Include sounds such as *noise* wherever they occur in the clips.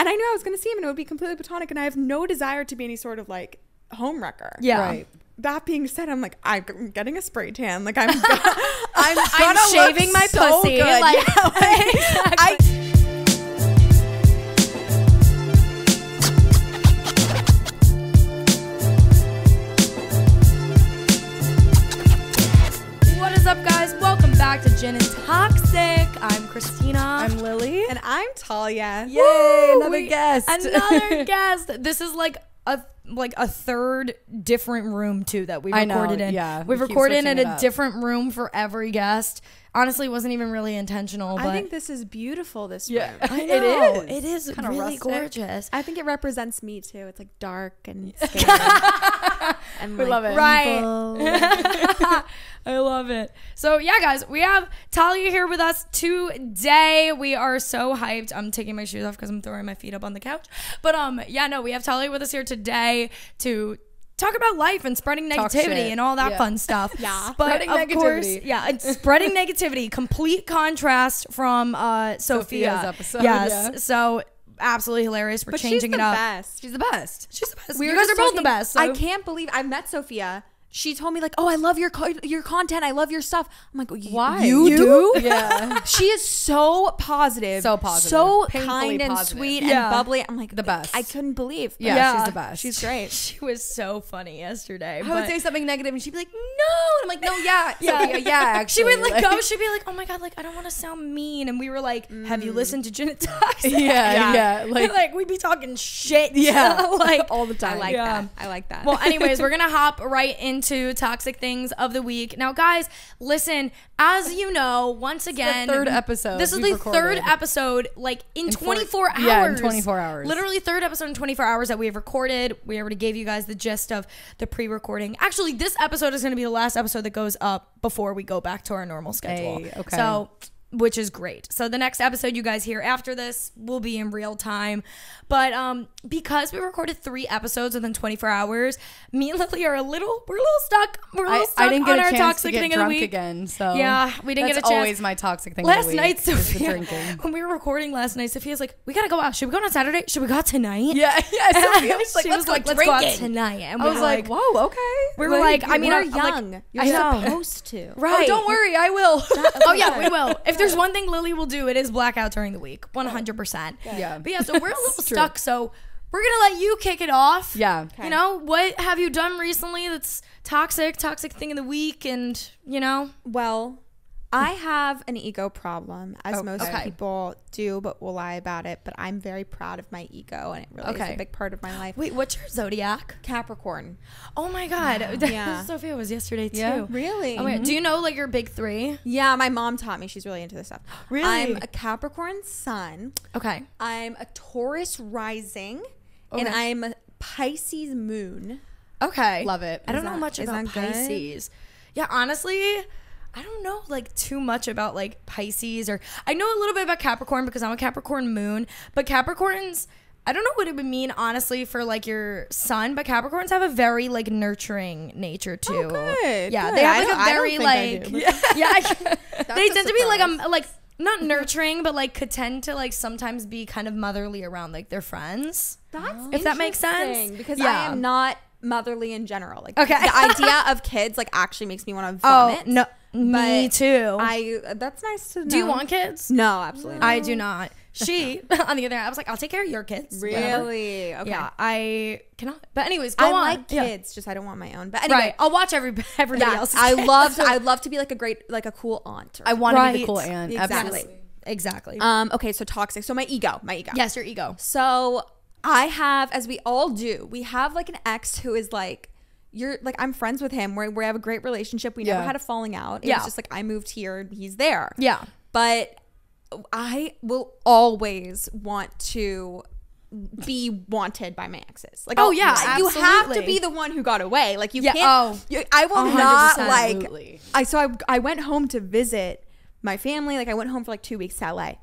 And I knew I was going to see him and it would be completely platonic. And I have no desire to be any sort of like home wrecker. Yeah. Right. That being said, I'm like, I'm getting a spray tan. Like, I'm, *laughs* gonna, I'm, I'm gonna look shaving my so pussy. good. Like, Yeah, *laughs* I, What is up, guys? Welcome back to Gin and Toxic. I'm Christina. I'm Lily. and I'm Talia. Yay, Woo! another We- guest. Another *laughs* guest. This is like a like a third different room too that we I know, recorded in. yeah. We've We recorded in a different room for every guest. Honestly, it wasn't even really intentional, but I think this is beautiful, this Yeah. room. *laughs* I It is. It is Kinda really rustic. gorgeous. I think it represents me too. It's like dark and *laughs* scary. and We love it. Right. I love it. So yeah, guys, we have Talia here with us today. We are so hyped. I'm taking my shoes off because I'm throwing my feet up on the couch. But um, yeah, no, we have Talia with us here today to talk about life and spreading negativity and all that Yeah. fun stuff. *laughs* Yeah. but Spreading of course, negativity. yeah, it's spreading *laughs* negativity. Complete contrast from uh Sophia. Sophia's episode, Yes. yeah. So absolutely hilarious. We're But changing it up. best. She's the best. She's the best. We you guys are both the best. So. I can't believe I met Sophia. She told me like, "Oh, I love your co- your content. I love your stuff." I'm like, Why? You, do? *laughs* Yeah. She is so positive, So positive. so Painfully kind and positive. sweet Yeah. and bubbly. I'm like The best. I couldn't believe. Yeah, Yeah. she's the best. She's great. *laughs* She was so funny yesterday. I but- would say something negative and she'd be like, no. And I'm like, no, yeah. *laughs* Yeah. Sophia, yeah, she would like go. She'd be like, "Oh my god, like I don't want to sound mean," and we were like, "Have you mm. listened to Gin and Toxic?" Yeah, yeah. Like, Like, we'd be talking shit. Yeah. like all the time. I like Yeah. that. I like that. Well, anyways, we're gonna hop right into toxic things of the week. Now, guys, listen. As you know, once again, third episode This is the third episode, like in, four- 24 hours. yeah, in 24 hours. Literally, third episode in 24 hours that we have recorded. We already gave you guys the gist of the pre-recording. Actually, this episode is gonna be the last episode that goes up before we go back to our normal schedule. Hey, okay. So which is great. So the next episode you guys hear after this will be in real time. But um because we recorded 3 episodes within 24 hours, me and Lily are a little we're a little stuck. We're a little stuck I didn't get on a our chance to toxic get thing of the drunk week. again. So Yeah, we didn't get a chance. always my toxic thing. of the Last night, Sophia, *laughs* when we were recording last night, Sophia's like, "We gotta go out. Should we go on Saturday? Should we go out tonight?" Yeah, *laughs* yeah. Sophia was like, she let's was go like, "Let's go out tonight." And I was were like, whoa, okay. we were like, I mean, we're I'm- I'm like, young. You're I supposed to. right? Oh, don't worry, I will. Oh yeah, we will. If there's one thing Lily will do, it is blackout during the week, 100. percent Yeah. But yeah, so we're a *laughs* little stuck. So we're gonna let you kick it off. Yeah. You know what have you done recently that's toxic, toxic thing of the week, and you know, Well, I have an ego problem, as Oh, most okay. people do, but will lie about it. But I'm very proud of my ego, and it really is a big part of my life. wait, what's your zodiac? Capricorn. Oh my god, Yeah. *laughs* Sophia was yesterday too. Yeah. Really? Oh my mm-hmm. God. Do you know like your big three? Yeah, my mom taught me. She's really into this stuff. *gasps* Really? I'm a Capricorn sun. Okay. I'm a Taurus rising, and I'm a Pisces moon. Okay. Love it. I don't know much about that good? Pisces. Yeah, honestly, I don't know like too much about like Pisces or I know a little bit about Capricorn because I'm a Capricorn moon, but Capricorns I don't know what it would mean honestly for like your sun, but Capricorns have a very like nurturing nature oh, too. Oh, good, Yeah, good. they have like a very like do, *laughs* yeah, yeah. *laughs* *laughs* they tend to be like um, a like not nurturing, but like could tend to like sometimes be kind of motherly around like their friends. That's If that makes sense. because Yeah. I am not motherly in general. Like Okay. the idea of kids like actually makes me want to vomit. Oh vomit. no, me But too. I that's nice to know. Do you want kids? No, absolutely. Not. I do not. She, *laughs* on the other hand, I was like, I'll take care of your kids. whatever. really okay. Yeah, I cannot. But anyways, go I on. like Yeah. kids, just I don't want my own. But anyway, Right. I'll watch every *laughs* everybody yeah, else. I *laughs* love I love to be like a great like a cool aunt. or I want to be Right. the cool aunt. Exactly. Absolutely. exactly. Um, okay, so toxic. So my ego, my ego. yes, your ego. So I have, as we all do, we have like an ex who is like, you're like, I'm friends with him. Where we have a great relationship. We never had a falling out. It Yeah. was just like I moved here and he's there. Yeah. But I will always want to be wanted by my exes. Like, Oh, I'll- yeah, you have to be the one who got away. Like you Yeah, can't. oh, you, I will not like. Absolutely. I so I I went home to visit my family. Like I went home for like two weeks to LA,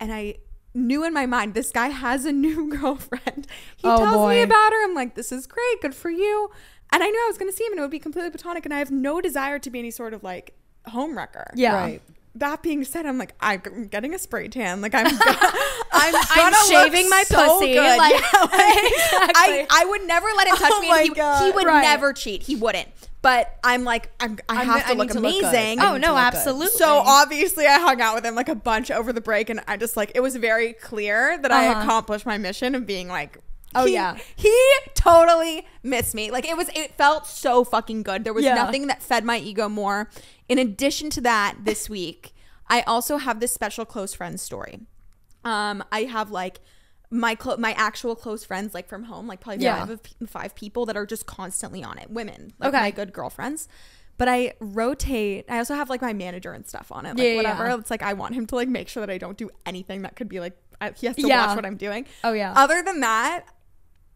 and I knew in my mind this guy has a *laughs* new girlfriend. He Oh, tells boy. me about her. I'm like, this is great, good for you. And I knew I was going to see him, and it would be completely platonic. And I have no desire to be any sort of like home wrecker. Yeah. Right. that being said, I'm like, I'm getting a spray tan. Like I'm, *laughs* go- I'm, I'm shaving my so pussy. good. Like- Yeah, *laughs* like, Exactly. I, I would never let him touch Oh me. he, God. he would Right. never cheat. He wouldn't. But I'm like, I'm, I I'm- have to I look need to look amazing. I Oh no, to look good. absolutely. So obviously, I hung out with him like a bunch over the break, and I just like it was very clear that I Uh-huh. accomplished my mission of being like. Oh, he- yeah. he totally missed me. Like it was, it felt so fucking good. There was Yeah. nothing that fed my ego more. In addition to that, this *laughs* week I also have this special close friends story. Um, I have like my clo- my actual close friends, like from home, like probably Yeah. five five people that are just constantly on it. Women, like Okay. my good girlfriends. But I rotate. I also have like my manager and stuff on it, like yeah, whatever. yeah. It's like I want him to like make sure that I don't do anything that could be like I, he has to Yeah. watch what I'm doing. Oh, yeah. Other than that,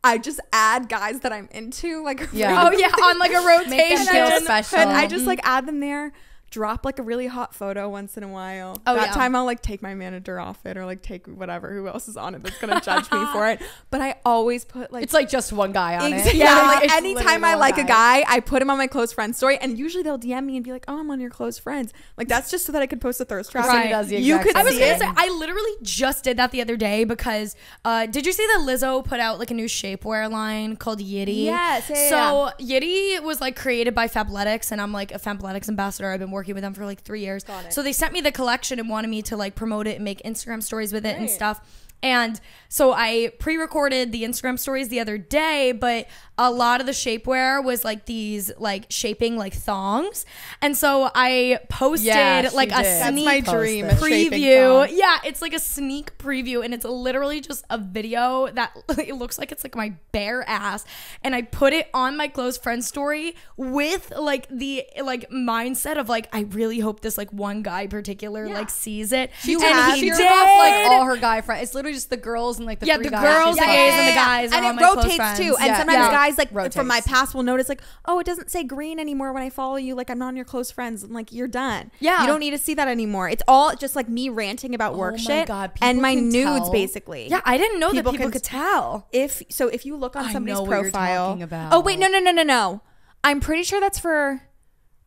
I just add guys that I'm into, like Yeah. oh yeah, on like a *laughs* rotation. them feel special. and I just like add them there. Drop like a really hot photo once in a while. Oh, that yeah. time I'll like take my manager off it or like take whatever who else is on it that's gonna judge me *laughs* for it. But I always put like It's like just one guy on Ex- it. *laughs* yeah, like It's anytime I one like a guy, I put him on my close friend story, and usually they'll DM me and be like, "Oh, I'm on your close friends." Like that's just so that I could post a thirst trap. Right. does the You exact could I was gonna it. say I literally just did that the other day because uh, did you see that Lizzo put out like a new shapewear line called Yitty? Yes, yeah, so Yitty was like created by Fabletics, and I'm like a Fabletics ambassador. I've been working with them for like three years. So they sent me the collection and wanted me to like promote it and make Instagram stories with it and stuff. And so I pre-recorded the Instagram stories the other day, but a lot of the shapewear was like these like shaping like thongs, and so I posted Yeah, she like a did. That's sneak my dream. it. a preview. Yeah, it's like a sneak preview, and it's literally just a video that *laughs* it looks like it's like my bare ass, and I put it on my close friend story with like the like mindset of like I really hope this like one guy in particular like sees it. She and tagged he she did. off like all her guy friends. It's literally just the girls and like the Yeah, three the guys. girls, She's the like, gays, and the guys are and it rotates too. And Yeah. sometimes Yeah. Guys like Rotates. from my past will notice like, oh, it doesn't say green anymore when I follow you. Like I'm not on your close friends. I'm like, you're done. Yeah. you don't need to see that anymore. It's all just like me ranting about work oh my shit God, and my nudes tell. basically. Yeah, I didn't know People that people can- could tell. If so, if you look on I somebody's know what you're profile. about. Oh wait, no, no, no, no, no. I'm pretty sure that's for.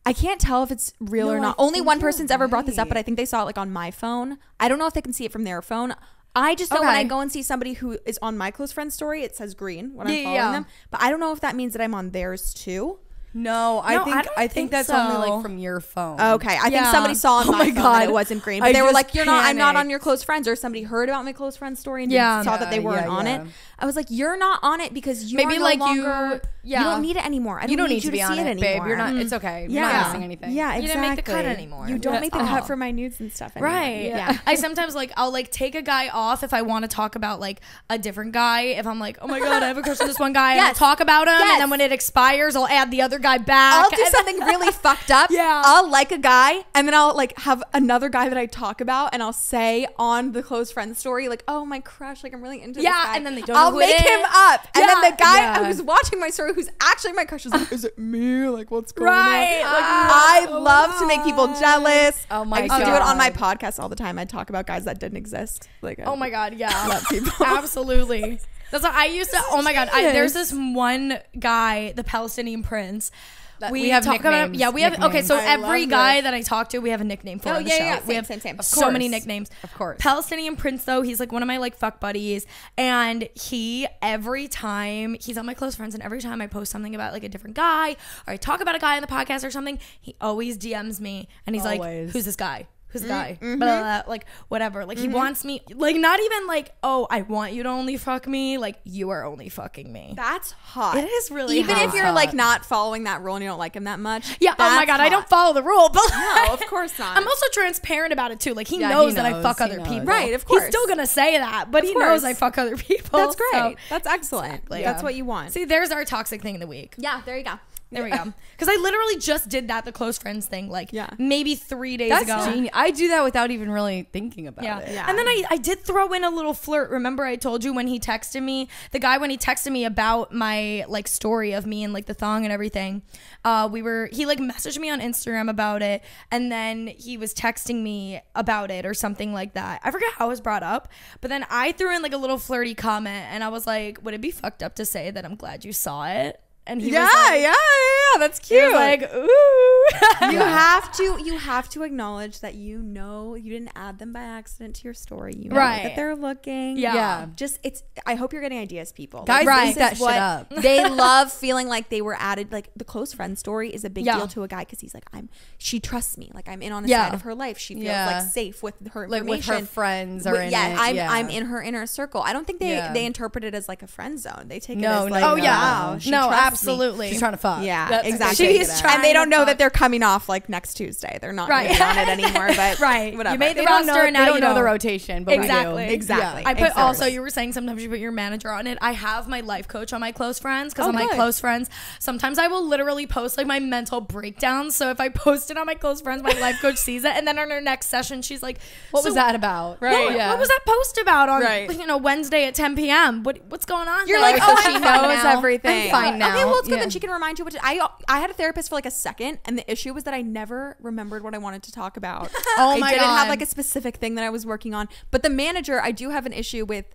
I can't tell if it's real No, or not. Only one person's ever brought this up, but. I think they saw it like on my phone. I don't know if they can see it from their phone. I just know when Okay. I go and see somebody who is on my close friend's story, it says green when Yeah, I'm following yeah. them. But I don't know if that means that I'm on theirs too. No, I No, think I I, think, think that's only like from your phone. Okay, I think somebody saw on Oh my, my phone that God. it wasn't green, but I they were like, "You're not. I'm not on your close friends." Or somebody heard about my close friend story and Yeah. saw that they weren't yeah, on yeah. it. I was like, "You're not on it because you Maybe, are no like, you- yeah. you don't need it anymore. I don't You don't need, need you to be to on it, it anymore. babe. You're not. It's okay. You're Yeah. not missing anything. Yeah, You exactly. didn't make the cut anymore. You don't make the cut for my nudes and stuff. Right. Yeah. *laughs* I sometimes like I'll like take a guy off if I want to talk about like a different guy. If I'm like, oh my god, I have a crush on this one guy, and I'll talk about him, and then when it expires, I'll add the other guy back. I'll do something really *laughs* fucked up. Yeah. I'll like a guy and then I'll like have another guy that I talk about and I'll say on the close friend story, like, oh my crush, like I'm really into Yeah, this guy. and then they don't I'll know who it make him is. up. And then the guy Yeah. who's watching my story, who's actually my crush, is like, is it me? Like, what's going Right, on? like, I oh love to make people jealous. Oh my I used to do it on my podcast all the time. I'd talk about guys that didn't exist. Like, Oh my god, yeah. Love people. Absolutely. *laughs* That's what I used to. Oh my god, I, there's this one guy, the Palestinian prince. That- we have talk about. Yeah, we have. Okay, so I every guy this. that I talk to, we have a nickname for Oh, on the yeah, show. yeah, we have same, same. Of so many nicknames. Of course. Palestinian prince though, he's like one of my like fuck buddies, and he every time he's on my close friends, and every time I post something about like a different guy or I talk about a guy on the podcast or something, he always DMs me, and he's like, "Who's this guy?" The guy? Mm-hmm. Blah, blah, blah, like whatever. Like he wants me. Like not even like oh I want you to only fuck me. Like you are only fucking me. That's hot. It is really Even hot. if you're like not following that rule and you don't like him that much. Yeah. Oh my god, I don't follow the rule, but No, of course *laughs* not. I'm also transparent about it too. Like he Yeah, he knows that I fuck other knows. people. Right, of course. He's still gonna say that, but Of he knows. I fuck other *laughs* people. That's great. so- That's excellent. Exactly. That's Yeah. what you want. See, there's our toxic thing of the week. yeah, there you go. There we go. Because I literally just did that, the close friends thing, like Yeah. maybe three days That's ago. genius. I do that without even really thinking about Yeah. it. Yeah. And then I, I did throw in a little flirt. Remember I told you when he texted me, the guy when he texted me about my like story of me and like the thong and everything. Uh we were he like messaged me on Instagram about it and then he was texting me about it or something like that. I forget how it was brought up, but then I threw in like a little flirty comment and I was like, would it be fucked up to say that I'm glad you saw it? And he yeah, was like, yeah, yeah, yeah. That's cute. was like, ooh. *laughs* You have to you have to acknowledge that you know you didn't add them by accident to your story. You know Right. that they're looking. Yeah. Yeah. Just it's I hope you're getting ideas, people. Guys, Right. this eat shit what up. *laughs* They love feeling like they were added like the close friend story is a big Yeah. deal to a guy because he's like, I'm she trusts me. Like I'm in on the Yeah. side of her life. She feels Yeah. like safe with her Like with her friends or yeah, it. I'm yeah. I'm in her inner circle. I don't think they Yeah. they interpret it as like a friend zone. They take No, it as no, like, Oh yeah. wow, she no, trusts me. absolutely. She's trying to fuck. Yeah, That's- exactly. She's trying, and trying they don't know that they're coming off like next Tuesday. They're not Right. right. on it anymore. But *laughs* Right. You made the They roster know, and now they don't you know the rotation, but Exactly. we do. Exactly. I put Exactly. also you were saying sometimes you put your manager on it. I have my life coach on my close friends because Oh, on my good. close friends, sometimes I will literally post like my mental breakdowns. So if I post it on my close friends, my life coach sees it, and then on her next session, she's like, What "So was that about? Right. What, Yeah. what was that post about on Right. you know Wednesday at 10 p.m.? What what's going on? You're there? like, oh, she she knows knows now. everything. I'm fine now. Okay, well, it's good. Yeah. Then she can remind you what to, I. I had a therapist for like a second, and the issue was that I never remembered what I wanted to talk about. *laughs* Oh I my didn't God. have like a specific thing that I was working on. But the manager, I do have an issue with.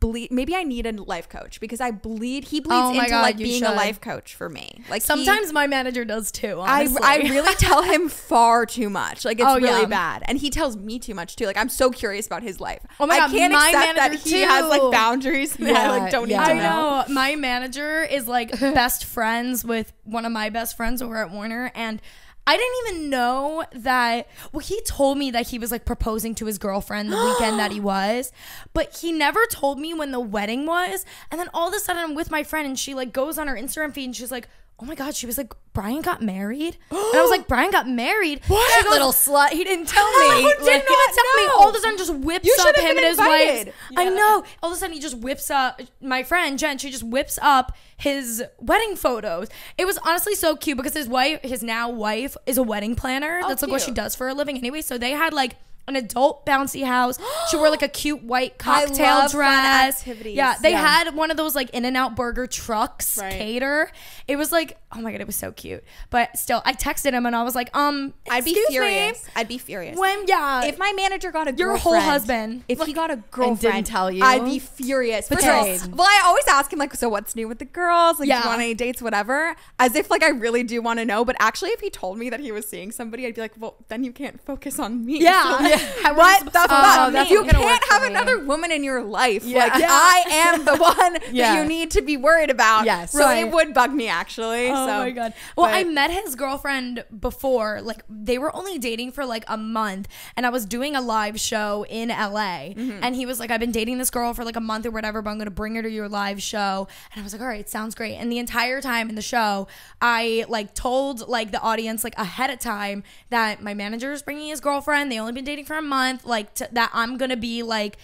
Bleed. Maybe I need a life coach because I bleed. He bleeds Oh into God, like being a life coach for me. Like he- sometimes my manager does too. I, Honestly. I really *laughs* tell him far too much. Like it's Oh, really yeah. bad, and he tells me too much too. Like I'm so curious about his life. Oh my I God, can't my accept that he has like boundaries that I Yeah, like don't yeah. need I to know. know. My manager is like best friends with one of my best friends over at Warner and I didn't even know that well he told me that he was like proposing to his girlfriend the weekend that he *gasps* was, but he never told me when the wedding was. And then all of a sudden I'm with my friend and she like goes on her Instagram feed and she's like, "Oh my god, she was like Brian got married?" *gasps* and I was like, "Brian got married?" What? She goes, little slut. He didn't tell me. did Like- not tell me? All of a sudden, just whips You up him and his wife. I know. All of a sudden, he just whips up my friend Jen. She just whips up his wedding photos. It was honestly so cute because his wife, his now wife, is a wedding planner. Oh, That's like what she does for a living anyway. So they had like. An adult bouncy house. She wore like a *gasps* cute white I cocktail love fun dress. activities. Yeah, they Yeah. had one of those like In-N-Out burger trucks Right. cater. It was like, oh my god, it was so cute. But still, I texted him and I was like, um, I'd be excuse me? furious. I'd be furious. When yeah, if my manager got a Your whole husband. if he got a girlfriend didn't tell you? I'd be furious. First of well, I always ask him like, so what's new with the girls? Like, do you want any dates, whatever? As if like I really do want to know. But actually, if he told me that he was seeing somebody, I'd be like, well, then you can't focus on me. Yeah. *laughs* So, Yeah. *laughs* What the fuck? you can't have me. another woman in your life. Yeah. Like Yeah. I am the *laughs* one Yeah. that you need to be worried about. Yes. So Right. it would bug me actually. Oh so, my god. Well, I met his girlfriend before. Like they were only dating for like a month, and I was doing a live show in LA, Mm-hmm. and he was like, "I've been dating this girl for like a month or whatever, but I'm gonna bring her to your live show." And I was like, "All right, sounds great." And the entire time in the show, I like told like the audience like ahead of time that my manager is bringing his girlfriend. They only been dating for a month. Like t- that, I'm gonna be like.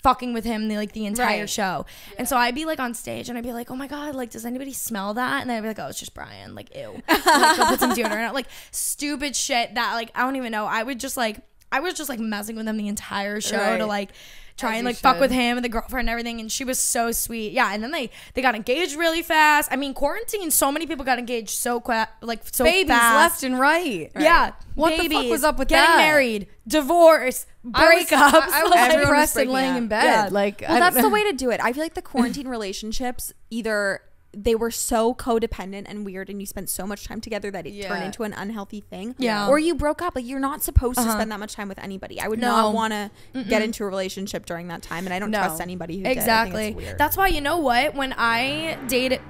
Fucking with him the, like the entire Right. show, and so I'd be like on stage, and I'd be like, "Oh my god, like, does anybody smell that?" And I'd be like, "Oh, it's just Brian." Like, ew. *laughs* like, go put some deodorant. Like, stupid shit that like I don't even know. I would just like I was just like messing with him the entire show Right. to like try As and you like fuck with him and the girlfriend and everything. And she was so sweet. Yeah, and then they they got engaged really fast. I mean, quarantine. So many people got engaged so quick, like so Babies fast. left and right. Yeah, What the fuck was up with that? getting that? married, divorce, I was- breakups. I, I *laughs* was like- depressed and laying up. in bed. Yeah. Like, Well, I that's don't the way to do it. I feel like the quarantine *clears throat* relationships either they were so codependent and weird and you spent so much time together that it Yeah. turned into an unhealthy thing. Yeah. Or you broke up. Like you're not supposed to Uh-huh. spend that much time with anybody. I would No. not want to get into a relationship during that time and I don't No. trust anybody who. Exactly. That's why you know what? When I dated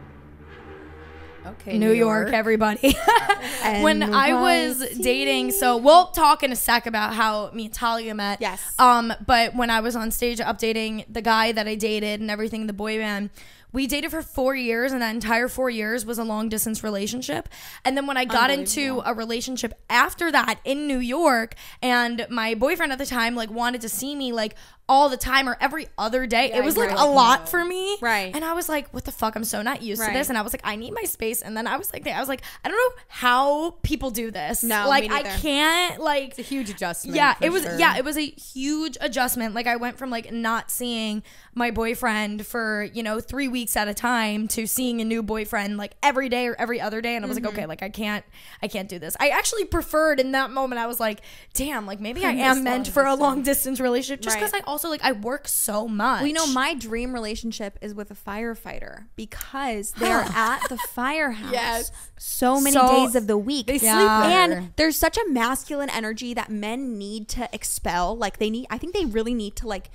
Okay, New York, everybody. *laughs* *laughs* when I was dating, so we'll talk in a sec about how me and Talia met. Yes. Um, but when I was on stage updating the guy that I dated and everything, the boy band, we dated for four years, and that entire four years was a long distance relationship. And then when I got into a relationship after that in New York, and my boyfriend at the time like wanted to see me like all the time or every other day, it was like a lot for me. Right. And I was like, what the fuck? I'm so not used to this. And I was like, I need my space. And then I was like, I was like, I don't know how people do this. No, like I can't like It's a huge adjustment. yeah, it was sure. yeah, it was a huge adjustment. Like I went from like not seeing my boyfriend for, you know, 3 weeks at a time to seeing a new boyfriend like every day or every other day and I was Mm-hmm. like okay like I can't I can't do this. I actually preferred in that moment I was like damn like maybe I miss am meant for a long distance relationship just Right. cuz I also like I work so much. Well, you know, my dream relationship is with a firefighter because they're *gasps* at the firehouse Yes. so many So- days of the week. They sleep Yeah. with and there's such a masculine energy that men need to expel. Like they need, I think they really need to like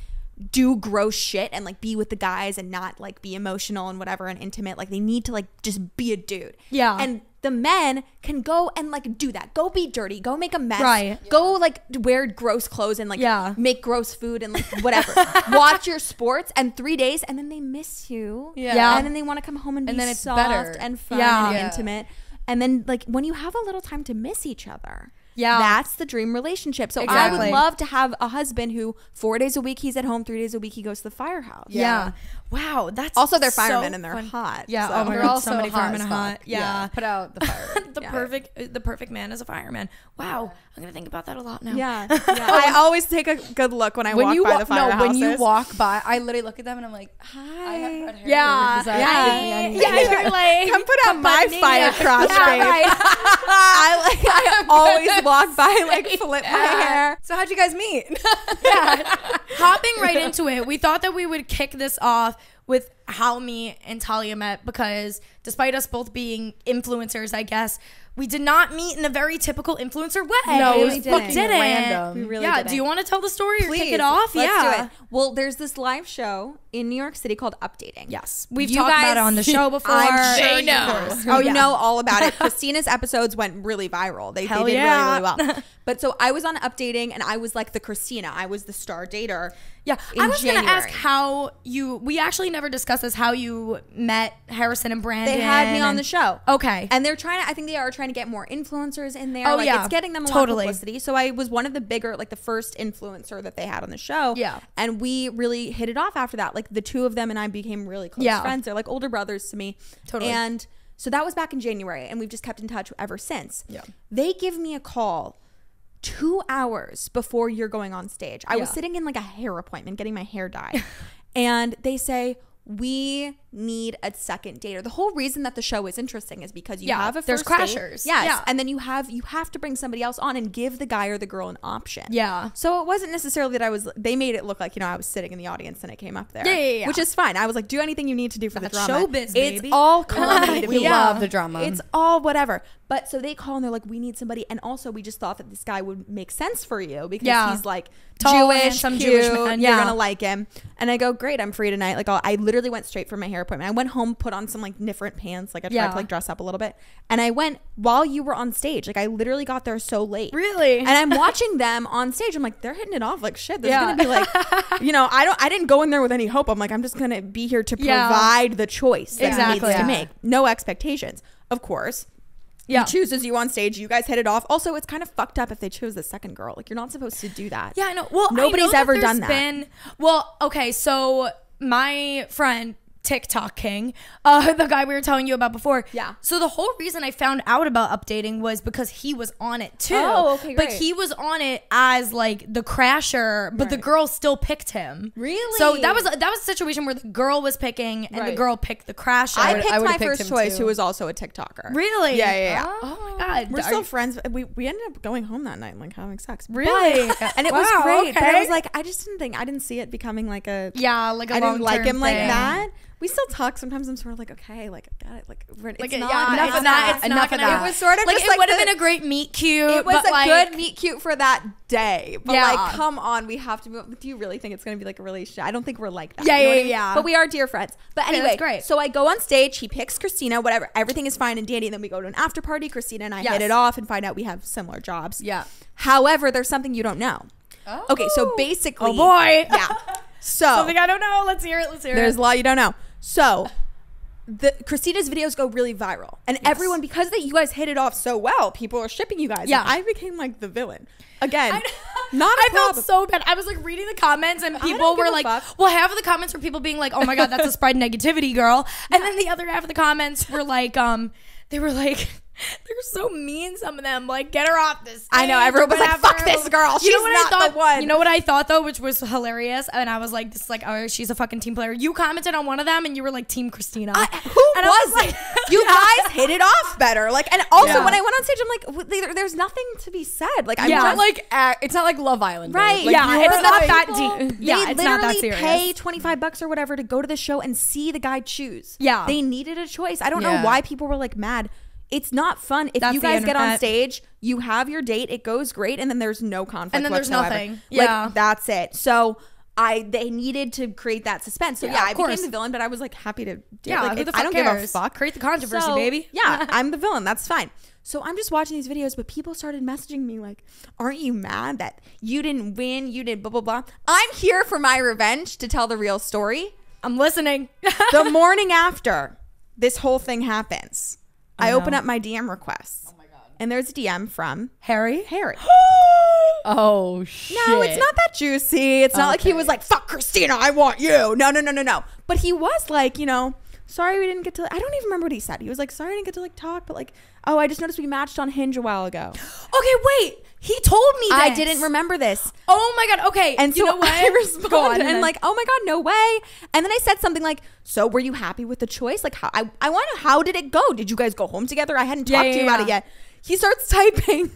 do gross shit and like be with the guys and not like be emotional and whatever and intimate. Like they need to like just be a dude. Yeah. And the men can go and like do that. Go be dirty. Go make a mess. Right. Go like wear gross clothes and like Yeah. make gross food and like *laughs* whatever. Watch your sports and three days and then they miss you. Yeah. Yeah. And then they want to come home and be then it's soft better. and fun Yeah. and Yeah. intimate. And then like when you have a little time to miss each other. Yeah. That's the dream relationship. So I would love to have a husband who four days a week he's at home, three days a week he goes to the firehouse. yeah. Wow, that's Also they're so firemen and they're fun. hot. Yeah, so- oh my They're god, also so many hot firemen hot. Yeah. Put out the *laughs* fire. the Yeah. perfect the perfect man is a fireman. Wow, I'm gonna think about that a lot now. Yeah. *laughs* yeah. Oh, I always take a good look when I when walk you by wa- the firehouses. no, when you walk by, I literally look at them and I'm like, Hi. I have red hair. Yeah, yeah. give me any- yeah, you're like Come put out my fire crotch, yeah, babe. right. *laughs* I like I always walk by like flip my hair. So how'd you guys meet? yeah. Hopping right into it, we thought that we would kick this off with how me and Talia met because despite us both being influencers, I guess, we did not meet in a very typical influencer way. No, we really fucking didn't. random. We really yeah, didn't. do you want to tell the story or Please, kick it off? Let's yeah. do it. Well, there's this live show in New York City called Updating. Yes. We've You talked about guys- it on the *laughs* show before. I'm sure They know. Oh, you yeah. know all about it. *laughs* Christina's episodes went really viral. They, Hell they did yeah. really, really well. *laughs* But so I was on Updating and I was like the Christina. I was the star dater. Yeah, I was gonna ask how you. We actually never discussed this. How you met Harrison and Brandon? They had me on the show. Okay. And they're trying to, I think they are trying to get more influencers in there. Oh, like, yeah. It's getting them a Totally. lot of publicity. So I was one of the bigger, like the first influencer that they had on the show. Yeah. And we really hit it off after that. Like the two of them and I became really close Yeah. friends. They're like older brothers to me. Totally. And so that was back in January. And we've just kept in touch ever since. Yeah. They give me a call two hours before you're going on stage. I was sitting in like a hair appointment getting my hair dyed. *laughs* and they say, we need a second dater. The whole reason that the show is interesting is because you Yeah, have a there's first date. crashers. Yes. Yeah. And then you have you have to bring somebody else on and give the guy or the girl an option. Yeah. So it wasn't necessarily that I was they made it look like, you know, I was sitting in the audience and I came up there. Yeah, yeah, yeah. Which is fine. I was like, do anything you need to do for That's the drama. showbiz, It's all *laughs* comedy to we. Yeah. love the drama. It's all whatever. But so they call and they're like, we need somebody. And also, we just thought that this guy would make sense for you because Yeah. he's like Tall, Jewish, handsome cute, Jewish man, You're gonna like him. And I go, great. I'm free tonight. Like I'll, I literally went straight for my hair appointment. I went home, put on some like different pants. Like I tried Yeah. to like dress up a little bit. And I went while you were on stage. Like I literally got there so late. Really? And I'm watching them on stage. I'm like, they're hitting it off like shit. There's Yeah. gonna be like, you know, I don't. I didn't go in there with any hope. I'm like, I'm just gonna be here to Yeah. provide the choice that he Exactly. needs to make. No expectations, of course. Yeah. He chooses you on stage. You guys hit it off. Also, it's kind of fucked up if they choose the second girl. Like you're not supposed to do that. Yeah, I know. Well, I Nobody's know that ever done that. Been, well, okay, so my friend TikTok King, uh, *laughs* the guy we were telling you about before. Yeah. So the whole reason I found out about updating was because he was on it too. Oh, okay, But he was on it as like the crasher, but the girl still picked him. Really? So that was that was a situation where the girl was picking and the girl picked the crasher. I would've- picked I my picked first choice, too. who was also a TikToker. really? Yeah, yeah, yeah. Oh my god. We're Are still you- friends. We we ended up going home that night and like having sex. Really? But- *laughs* and it was Wow, great. But I was like, I just didn't think I didn't see it becoming like a Yeah, like a I didn't like him like that. We still talk. Sometimes I'm sort of like, okay, like I got it. Like, we're, it's Like, not. yeah, enough it's of that. It's Enough of that. It was sort of like it like would have been a great meet cute. It was a like, good meet cute for that day. But Yeah. like, come on, we have to move. Do you really think it's going to be like a relationship? I don't think we're like that. Yeah, You know yeah, I mean? yeah. But we are dear friends. But anyway, that's great. So I go on stage. He picks Christina. Whatever. Everything is fine and dandy. And then we go to an after party. Christina and I Yes. hit it off and find out we have similar jobs. Yeah. However, there's something you don't know. Oh. Okay, so basically, Oh boy. yeah. *laughs* So Something I don't know. Let's hear it. Let's hear there's it. There's a lot you don't know. So the Christina's videos go really viral, and everyone because that you guys hit it off so well, people are shipping you guys. Yeah. and I became like the villain again. I, not a I problem. felt so bad. I was like reading the comments and people were like, fuck. well, half of the comments were people being like, oh my God, that's a spread negativity girl. And then the other half of the comments were like, um, they were like, *laughs* They're so mean, some of them. Like, get her off this. I know, everyone was like, "Fuck this girl, she's what I not the thought- one." You know what I thought though, which was hilarious, and I was like, "This is like, oh, she's a fucking team player." You commented on one of them, and you were like, "Team Christina." who And I was, was it? like- you *laughs* guys hit it off better. Like, and also Yeah. when I went on stage, I'm like, there- there's nothing to be said. Like, I'm Yeah. It's not like act, it's not like Love Island. Right. Like, Yeah, it's are, not like- that deep. Oh. Yeah, it's not that literally serious. pay 25 bucks or whatever to go to the show and see the guy choose. Yeah. They needed a choice. I don't Yeah. know why people were like mad. It's not fun. If That's you guys get on stage, you have your date, it goes great, and then there's no conflict. And then there's whatsoever. nothing. Like, Yeah. that's it. So I they needed to create that suspense. So Yeah, yeah, I course. became the villain, but I was like happy to do Yeah. Like, who it- the I don't give a fuck. Create the controversy, So, baby. yeah, *laughs* I'm the villain. That's fine. So I'm just watching these videos, but people started messaging me like, "Aren't you mad that you didn't win? You did blah blah blah." I'm here for my revenge to tell the real story. I'm listening. *laughs* The morning after this whole thing happens, I no. open up my DM requests. Oh my god! And there's a DM from Harry. Harry. *gasps* Oh shit. No, it's not that juicy. It's not like he was like, fuck Christina, I want you. No, no, no, no, no. But he was like, you know, sorry we didn't get to, I don't even remember what he said. He was like, sorry I didn't get to like talk, but like, oh, I just noticed we matched on Hinge a while ago. *gasps* Okay, wait. He told me I didn't remember this. Oh my god. Okay. And you so know *laughs* what? I responded and like, oh my God, no way. And then I said something like, so were you happy with the choice? Like, how, I, I want to how did it go? Did you guys go home together? I hadn't Yeah, talked yeah, to you about it yet. He starts *laughs* typing,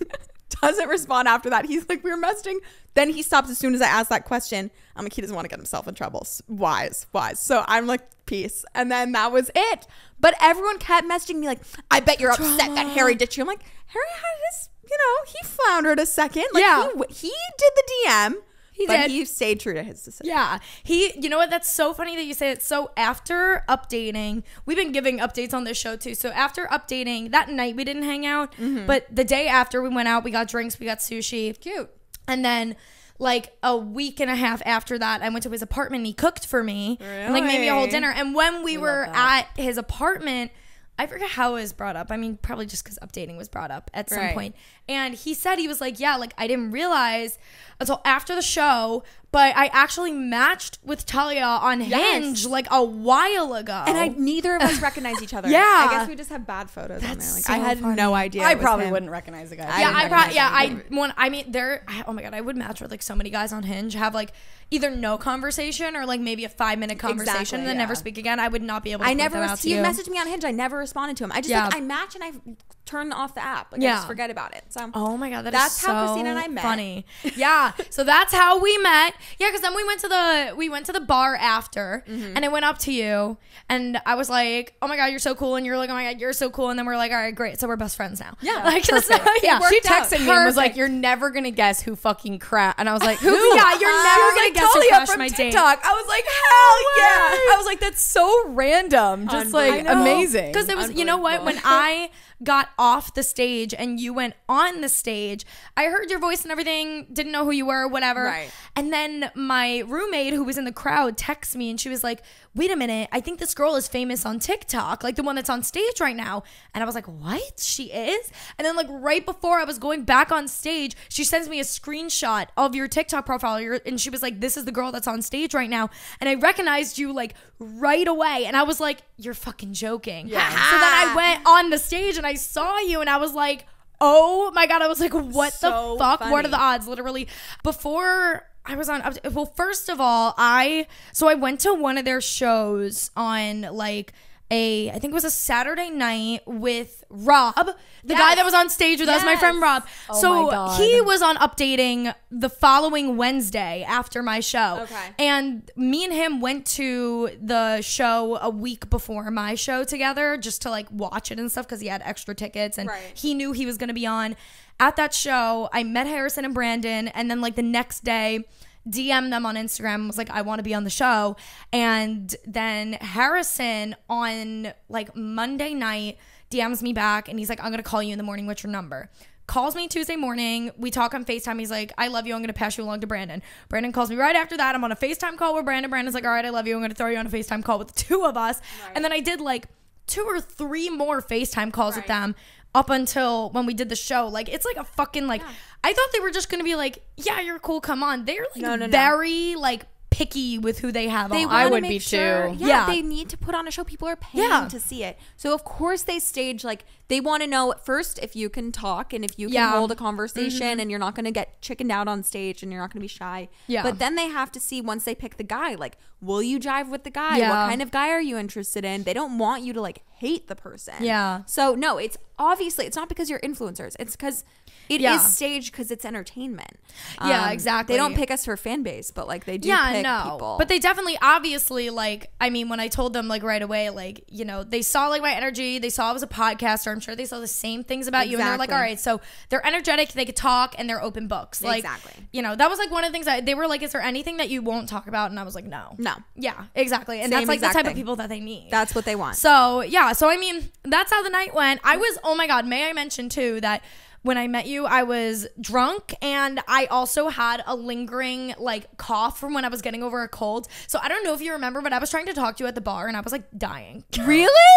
doesn't respond after that. He's like, we were messaging. Then he stops as soon as I ask that question. I'm like, he doesn't want to get himself in trouble. Wise, wise. So I'm like, peace. And then that was it. But everyone kept messaging me like, I bet you're upset that Harry ditched you. I'm like, Harry had his, you know, he floundered a second. Like, Yeah. he, he did the DM. He but did. he stayed true to his decision. Yeah. He, you know what? That's so funny that you say it. So after updating, we've been giving updates on this show too. So after updating, that night we didn't hang out, mm-hmm. but the day after we went out, we got drinks, we got sushi. Cute. And then like a week and a half after that, I went to his apartment and he cooked for me. And like made me a whole dinner. And when we were at his apartment, I forget how it was brought up. I mean, probably just because updating was brought up at some Right. point. And he said he was like, yeah, like I didn't realize until after the show, but I actually matched with Talia on Yes. Hinge like a while ago. And I neither of us recognize each other. *laughs* Yeah. I guess we just have bad photos on there. That's Like so I had funny. no idea. I probably him. wouldn't recognize the guy. I yeah, didn't I probably yeah, I one I mean there I- oh my god, I would match with like so many guys on Hinge, have like either no conversation or like maybe a 5 minute conversation Exactly, and then yeah. never speak again. I would not be able to I never. them out to He you. messaged me on Hinge. I never responded to him. I just Yeah. like I match and I turn off the app. Like I Yeah. just forget about it. So Oh my god, that is That's how so Christina and I met. Funny, yeah. *laughs* So that's how we met. Yeah, because then we went to the we went to the bar after, Mm-hmm. and I went up to you, and I was like, "Oh my god, you're so cool," and you're like, "Oh my god, you're so cool," and then we're like, "All right, great, so we're best friends now." Yeah, *laughs* like so, yeah. She worked out. texted me and was like, "You're never gonna guess who fucking crap." And I was like, "Who?" Yeah, you're She never gonna like, guess who Talia crashed from my date. TikTok. I was like, "Hell yeah!" I was like, "That's so random, just like amazing." Because it was, you know what? When I *laughs* got off the stage and you went on the stage, I heard your voice and everything, didn't know who you were, whatever. Right. And then my roommate who was in the crowd texts me and she was like, wait a minute, I think this girl is famous on TikTok, like the one that's on stage right now. And I was like, what? She is? And then, like, right before I was going back on stage, she sends me a screenshot of your TikTok profile. And she was like, this is the girl that's on stage right now. And I recognized you, like, right away. And I was like, you're fucking joking. Yeah. So then I went on the stage and I saw you and I was like, oh my God. I was like, what So the fuck? What are the odds? Literally, before I was on, well, first of all, I, so I went to one of their shows on like, a I think it was a Saturday night with Rob, the guy that was on stage with us, my friend Rob. Oh so he was on updating the following Wednesday after my show. Okay. And me and him went to the show a week before my show together just to like watch it and stuff because he had extra tickets and Right. he knew he was going to be on. At that show, I met Harrison and Brandon, and then like the next day, DM them on Instagram was like, I want to be on the show. And then Harrison on like Monday night DMs me back and he's like, I'm going to call you in the morning. What's your number? Calls me Tuesday morning. We talk on FaceTime. He's like, I love you. I'm going to pass you along to Brandon. Brandon calls me right after that. I'm on a FaceTime call with Brandon. Brandon's like, All right, I love you. I'm going to throw you on a FaceTime call with the two of us. And then I did like two or three more FaceTime calls with them up until when we did the show. Like, it's like a fucking like, I thought they were just going to be like, Yeah, you're cool. Come on. They're like No, no, no. very like, picky with who they have They on. I wanna would make be sure- too. Yeah, Yeah. they need to put on a show. People are paying Yeah. to see it, so of course they stage like they want to know first if you can talk and if you can Yeah. Hold a conversation mm-hmm. and you're not going to get chickened out on stage and you're not going to be shy. Yeah. But then they have to see once they pick the guy, like, will you jive with the guy? Yeah. What kind of guy are you interested in? They don't want you to like hate the person. Yeah. So no, it's obviously it's not because you're influencers. It's because it is Yeah. staged because it's entertainment. Yeah, Um, exactly. They don't pick us for fan base, but like they do yeah, no. people. But they definitely, obviously, like, I mean, when I told them, like, right away, like, you know, they saw, like, my energy. They saw I was a podcaster. I'm sure they saw the same things about you. And they're like, all right, so they're energetic, they could talk, and they're open books. Like, Exactly. you know, that was, like, one of the things that they were like, is there anything that you won't talk about? And I was like, no. no. Yeah, exactly. And Same that's, like, the type of people that they need. That's what they want. So yeah, so I mean, that's how the night went. I was, oh my god, may I mention too that when I met you, I was drunk and I also had a lingering like cough from when I was getting over a cold. So I don't know if you remember, but I was trying to talk to you at the bar and I was like dying. really?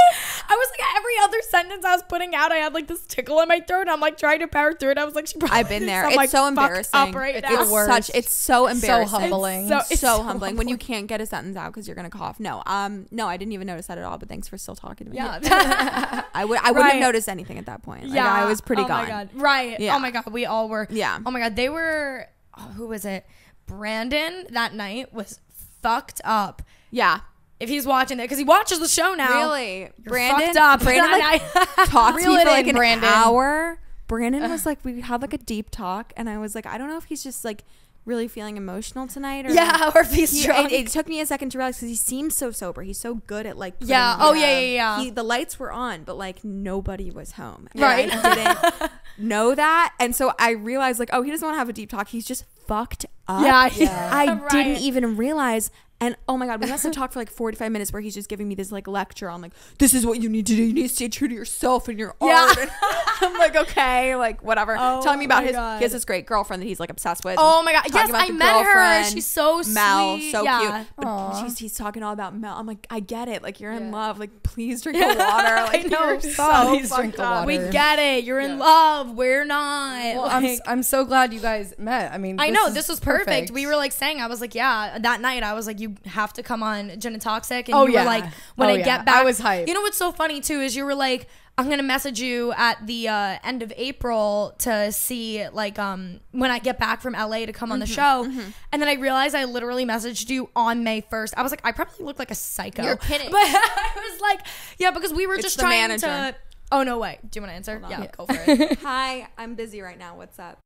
I was like every other sentence I was putting out, I had like this tickle in my throat. And I'm like trying to power through it. I was like, she probably I've been there. I'm, It's like, so embarrassing. Up right it's now. such. It's so embarrassing. humbling. so- It's it's so, so humbling when you can't get a sentence out because you're gonna cough. No, um, no, I didn't even notice that at all. But thanks for still talking to me. Yeah. *laughs* I would. I wouldn't have noticed anything at that point. Like, I was pretty oh gone. Right. Oh yeah. Oh my god. We all were. Yeah. Oh my god. They were. Oh, who was it? Brandon that night was fucked up. Yeah, If he's watching it, because he watches the show now. really. You're Brandon, fucked up. Brandon *laughs* like *laughs* talked to me for like an Brandon. hour. Brandon was like, we had like a deep talk, and I was like, I don't know if he's just like really feeling emotional tonight, or Yeah, *laughs* or if he's He- drunk. it, it took me a second to realize because he seems so sober. He's so good at like putting- Yeah. Oh, yeah, yeah, yeah. He, the lights were on, but like nobody was home. And Right. I didn't *laughs* know that, and so I realized like, oh, he doesn't want to have a deep talk. He's just fucked up. Yeah, Yeah. I *laughs* Right. didn't even realize. And oh my god, we must have talked for like forty five minutes where he's just giving me this like lecture on like this is what you need to do. You need to stay true to yourself and your Yeah. art. And *laughs* I'm like, okay, like whatever. Oh Telling me about my his God. he has this great girlfriend that he's like obsessed with. Oh my god. Yes, about I the met her. She's so Mel, sweet. so Yeah. cute. But Aw. she's, he's talking all about Mel. I'm like, I get it. Like you're in love. Like please drink the water. *laughs* Like I know. you're so Please fucked drink the up. water. We get it. You're in love. We're not. Well, I'm, I'm so glad you guys met. I mean, I this know is this was perfect. We were like saying, I was like, yeah, that night I was like, you have to come on Gin and Toxic, and Oh, you yeah. were like, when Oh, I yeah. get I back, was hyped. You know what's so funny too is you were like, I'm gonna message you at the uh, end of April to see like um when I get back from LA to come on the Mm-hmm, show, and then I realized I literally messaged you on May 1st. I was like, I probably look like a psycho. You're kidding. *laughs* but I was like, yeah, because we were It's just the trying manager. to. Oh no way! Do you want to answer? Yeah, Yeah. go for it. *laughs* Hi, I'm busy right now. What's up?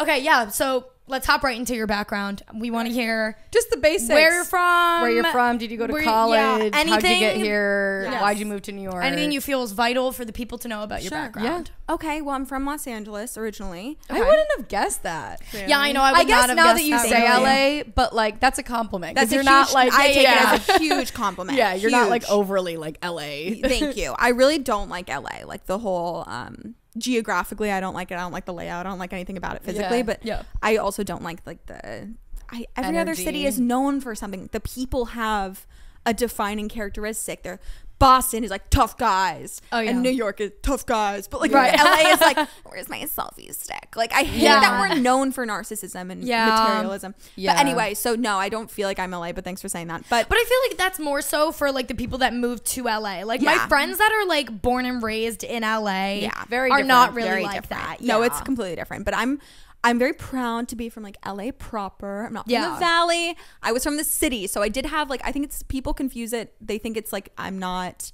okay, yeah. So let's hop right into your background. We want to hear just the basics. where you're from, Where you're from? Did you go to where- college? yeah, How'd you get here? Yes. Why'd you move to New York? anything you feel is vital for the people to know about your Sure. background. Okay, well I'm from Los Angeles originally. I wouldn't have guessed that. Yeah, I know. I, would I guess not have now guessed that you that say really. LA, but like that's a compliment. That's That's a you're huge, not like I take yeah. it as a huge *laughs* compliment. yeah, you're not like overly like LA. Thank you. I really don't like LA. Like the whole um geographically, I don't like it. I don't like the layout. I don't like anything about it physically. Yeah. But Yeah. I also don't like like the. I every other city is known for something. The people have a defining characteristic. They're Boston is like tough guys. Oh, yeah. And New York is tough guys. But like Right. LA is like, *laughs* where's my selfie stick? Like I hate Yeah. that we're known for narcissism and Yeah. materialism. Yeah. But anyway, so no, I don't feel like I'm LA, but thanks for saying that. But But I feel like that's more so for like the people that moved to LA. Like my friends that are like born and raised in LA, Yeah, very are not really very like different. that. No, it's completely different. But I'm I'm very proud to be from like LA proper. I'm not from Yeah. the valley. I was from the city. So I did have like I think it's people confuse it. They think it's like I'm not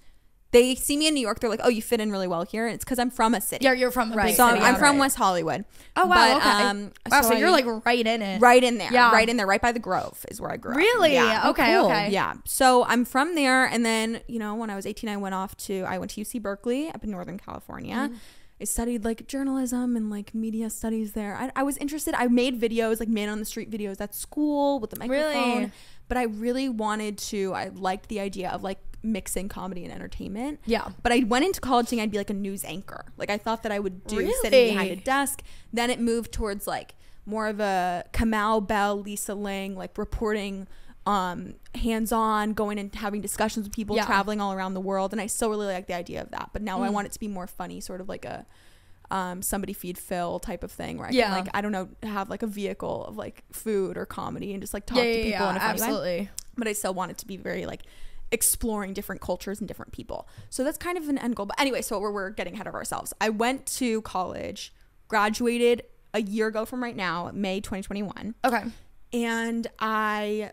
they see me in New York, they're like, Oh, you fit in really well here. And it's because I'm from a city. yeah, you're from a Right. so I'm, city. I'm yeah. from West Hollywood. Oh wow, But, okay. um, wow, so, I- you're like right in it. right in there. Yeah. Right in there, right by the Grove is where I grew up. Really? Yeah. Okay, cool. okay. Yeah. So I'm from there. And then, you know, when I was 18, I went off to, I went to UC Berkeley up in Northern California. Mm. I studied like journalism and like media studies there. I, I was interested. I made videos, like man on the street videos at school with the microphone. Really? But I really wanted to, I liked the idea of like mixing comedy and entertainment. Yeah. But I went into college thinking I'd be like a news anchor. Like I thought that I would do Really? sitting behind a desk. Then it moved towards like more of a Kamau Bell, Lisa Ling, like reporting um hands on, going and having discussions with people, Yeah. traveling all around the world. And I still really like the idea of that. But now I Mm. want it to be more funny, sort of like a um, somebody feed Phil type of thing where I Yeah. can like I don't know have like a vehicle of like food or comedy and just like talk yeah, to people yeah, in a funny way absolutely. but I still want it to be very like exploring different cultures and different people. So that's kind of an end goal. But anyway, so we're, we're getting ahead of ourselves. I went to college, graduated a year ago from right now, May 2021, Okay. and I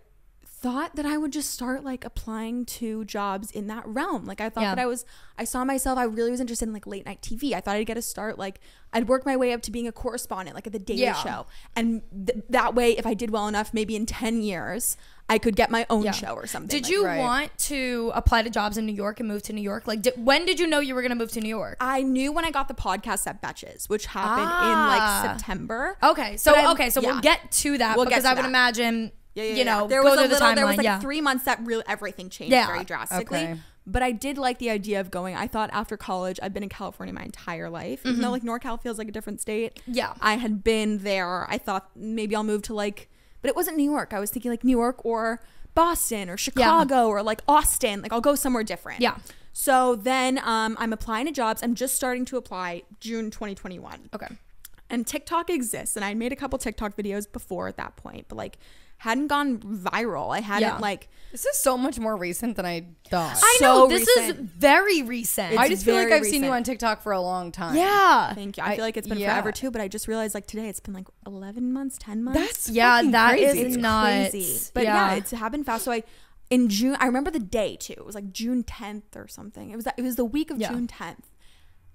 thought that I would just start like applying to jobs in that realm. Like I thought Yeah. that I was I saw myself I really was interested in like late night TV. I thought I'd get a start like I'd work my way up to being a correspondent like at the Daily Yeah. Show. And th- that way if I did well enough maybe in 10 years I could get my own Yeah. show or something. Did Like, you right. want to apply to jobs in New York and move to New York? Like, did, when did you know you were gonna move to New York? I knew when I got the podcast at Betches, which happened Ah. in like September. Okay, so okay, so yeah. we'll get to that We'll because to I would that. imagine, Yeah, yeah, you know, yeah. there was a the little. There was like yeah. three months that really everything changed Yeah. very drastically. Okay. But I did like the idea of going. I thought after college, I've been in California my entire life. Even though like NorCal feels like a different state. Mm-hmm. Yeah. I had been there. I thought maybe I'll move to like, but it wasn't New York. I was thinking like New York or Boston or Chicago or like Austin. Like I'll go somewhere different. Yeah. So then um, I'm applying to jobs. I'm just starting to apply June 2021 Okay. and TikTok exists and I made a couple TikTok videos before at that point, but like hadn't gone viral. I hadn't Yeah. like This is so much more recent than I thought. I So know this recent. is very recent. I just feel like I've seen you on TikTok for a long time. yeah. thank you. I, I- feel like it's been yeah. forever too, but I just realized like today it's been like 11 months, 10 months. That's Yeah, fucking that crazy. is it's nuts. crazy. But yeah. it's happened fast. So I in June, I remember the day too. It was like June 10th or something. It was that it was the week of Yeah. June 10th.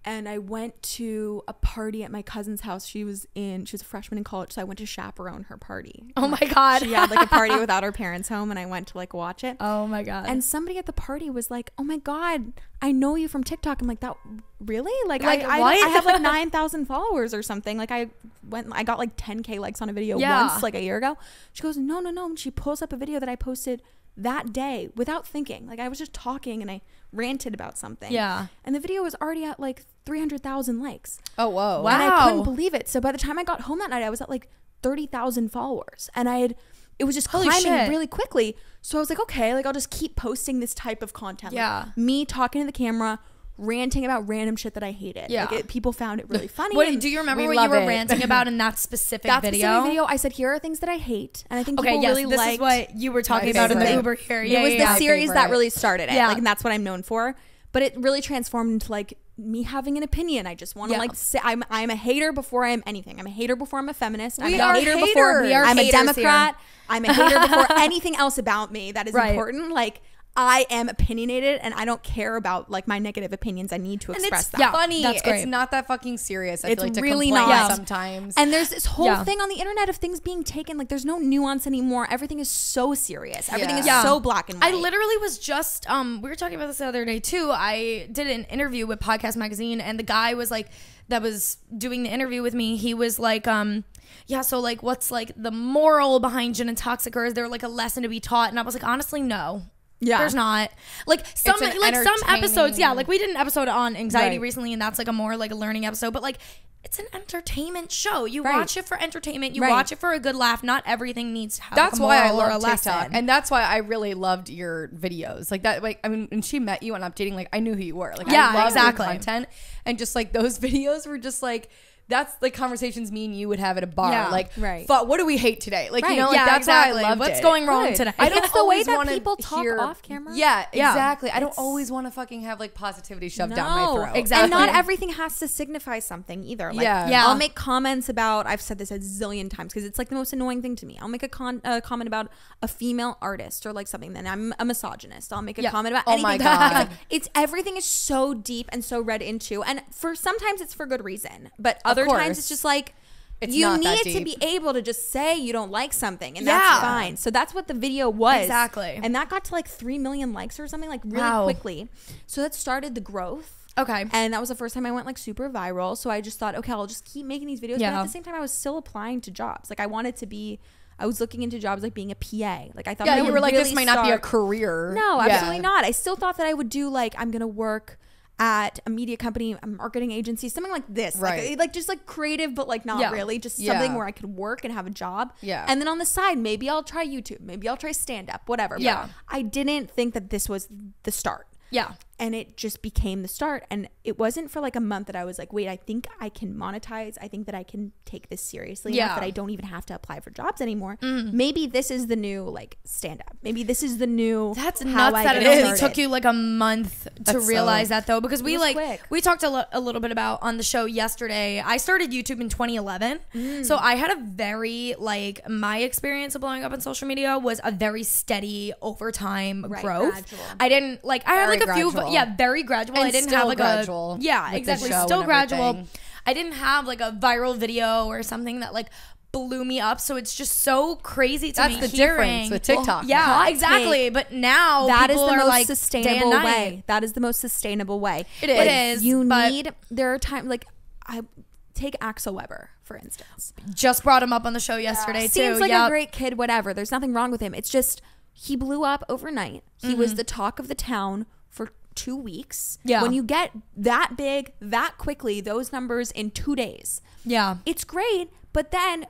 And I went to a party at my cousin's house. She was in she was a freshman in college, so I went to chaperone her party. oh my god. She had like a party *laughs* without her parents home and I went to like watch it. oh my god. and somebody at the party was like, "Oh my god, I know you from TikTok." I'm like, "That really? Like, Like, I, I. I have like *laughs* nine thousand followers or something. Like, I went, I got like 10k likes on a video Yeah. once, like a year ago." She goes, "No, no, no." And she pulls up a video that I posted that day without thinking. Like, I was just talking and I ranted about something. Yeah. And the video was already at like 300,000 likes. Oh whoa. Wow. And I couldn't believe it. So by the time I got home that night, I was at like 30,000 followers. And I had, it was just Holy climbing shit. really quickly. So I was like, okay, like I'll just keep posting this type of content. Like, Yeah. me talking to the camera, ranting about random shit that I hated. Yeah. Like it, people found it really *laughs* funny. What do you remember We what you were it. ranting about in that *laughs* specific that video? specific video, I said, here are things that I hate. And I think Okay, people yes, really this liked is what you were talking about in the. Uber here. Yeah, it was yeah, the yeah. series that really started it. Yeah. Like, and that's what I'm known for. But it really transformed into like me having an opinion. I just want to Yeah. like say I'm I'm a hater before I'm anything. I'm a hater before I'm a feminist. I'm We a hater before haters. We are I'm a Democrat. I'm a hater before *laughs* anything else about me that is Right. important. Like I am opinionated and I don't care about like my negative opinions. I need to and express it's that. Yeah. funny. that's great. It's not that fucking serious. I It's feel like to really complain not. sometimes. And there's this whole Yeah. thing on the internet of things being taken. Like there's no nuance anymore. Everything is so serious. Everything is Yeah. so black and white. I literally was just um we were talking about this the other day too. I did an interview with Podcast Magazine and the guy was like that was doing the interview with me. He was like um yeah, so like what's like the moral behind gin and toxic or is there like a lesson to be taught? And I was like honestly no. Yeah. There's not. Like some like some episodes, yeah, like we did an episode on anxiety Right. recently and that's like a more like a learning episode, but like it's an entertainment show. You Right. watch it for entertainment. You Right. watch it for a good laugh. Not everything needs to have that's why I love a lesson. TikTok, and that's why I really loved your videos. Like that, like I mean, when she met you on updating, like I knew who you were. Like Yeah, I loved exactly. your content, and just like those *laughs* videos were just like. That's like conversations me and you would have at a bar. Yeah, like, right. "Fuck, what do we hate today? Like, Right, you know, like yeah, that's exactly. why I loved What's it. going wrong Good. today? I don't It's the way always that wanna people talk hear- off camera. Yeah, Yeah. exactly. I don't It's- always want to fucking have like positivity shoved down my throat. exactly. And not everything has to signify something either. Like, Yeah. Yeah. I'll make comments about. I've said this a zillion times because it's like the most annoying thing to me. I'll make a con a comment about a female artist or like something. Then I'm a misogynist. I'll make a Yeah. comment about Oh anything. my It's God. like- It's, everything is so deep and so read into, and for sometimes it's for good reason, but other course. times it's just like. It's you not that need to be able to just say you don't like something, and Yeah. that's fine. So that's what the video was Exactly. and that got to like three million likes or something like really Wow. quickly. So that started the growth. Okay. And that was the first time I went like super viral. So I just thought, okay, I'll just keep making these videos. But Yeah. at the same time, I was still applying to jobs. Like I wanted to be, I was looking into jobs like being a PA. Like I thought, Yeah, I you were like, really this might not be a career. No, Yeah. absolutely not. I still thought that I would do like I'm gonna work at a media company, a marketing agency, something like this. Right. Like, like just like creative, but like not Yeah. really. Just Yeah. something where I could work and have a job. Yeah. And then on the side, maybe I'll try YouTube. Maybe I'll try stand up, whatever. But Yeah. I didn't think that this was the start. Yeah. And it just became the start and it wasn't for like a month that i was like wait i think i can monetize i think that i can take this seriously enough Yeah. that i don't even have to apply for jobs anymore maybe this is the new like stand up maybe this is the new That's how nuts I that it get only took you like a month to That's so- realize that though because we like quick. we talked a, lo- a little bit about on the show yesterday. I started YouTube in 2011. Mm. So I had a very like my experience of blowing up on social media was a very steady over time Right, growh gradual. I didn't like I had like a few gradual. yeah, very gradual. And I didn't still have like gradual a Yeah, exactly. Still gradual. I didn't have like a viral video or something that like blew me up. So it's just so crazy to That's me the hearing- difference with TikTok. yeah, Hot exactly. take. But now that is people the are most like sustainable way that is the most sustainable way It is. Like, It is, you need there are times like i take Axel Webber for instance Just brought him up on the show yesterday too. Seems like Yep. a great kid, whatever. There's nothing wrong with him. It's just he blew up overnight. He was Mm-hmm. the talk of the town for two weeks. Yeah. When you get that big, that quickly, those numbers in two days, Yeah. it's great. But then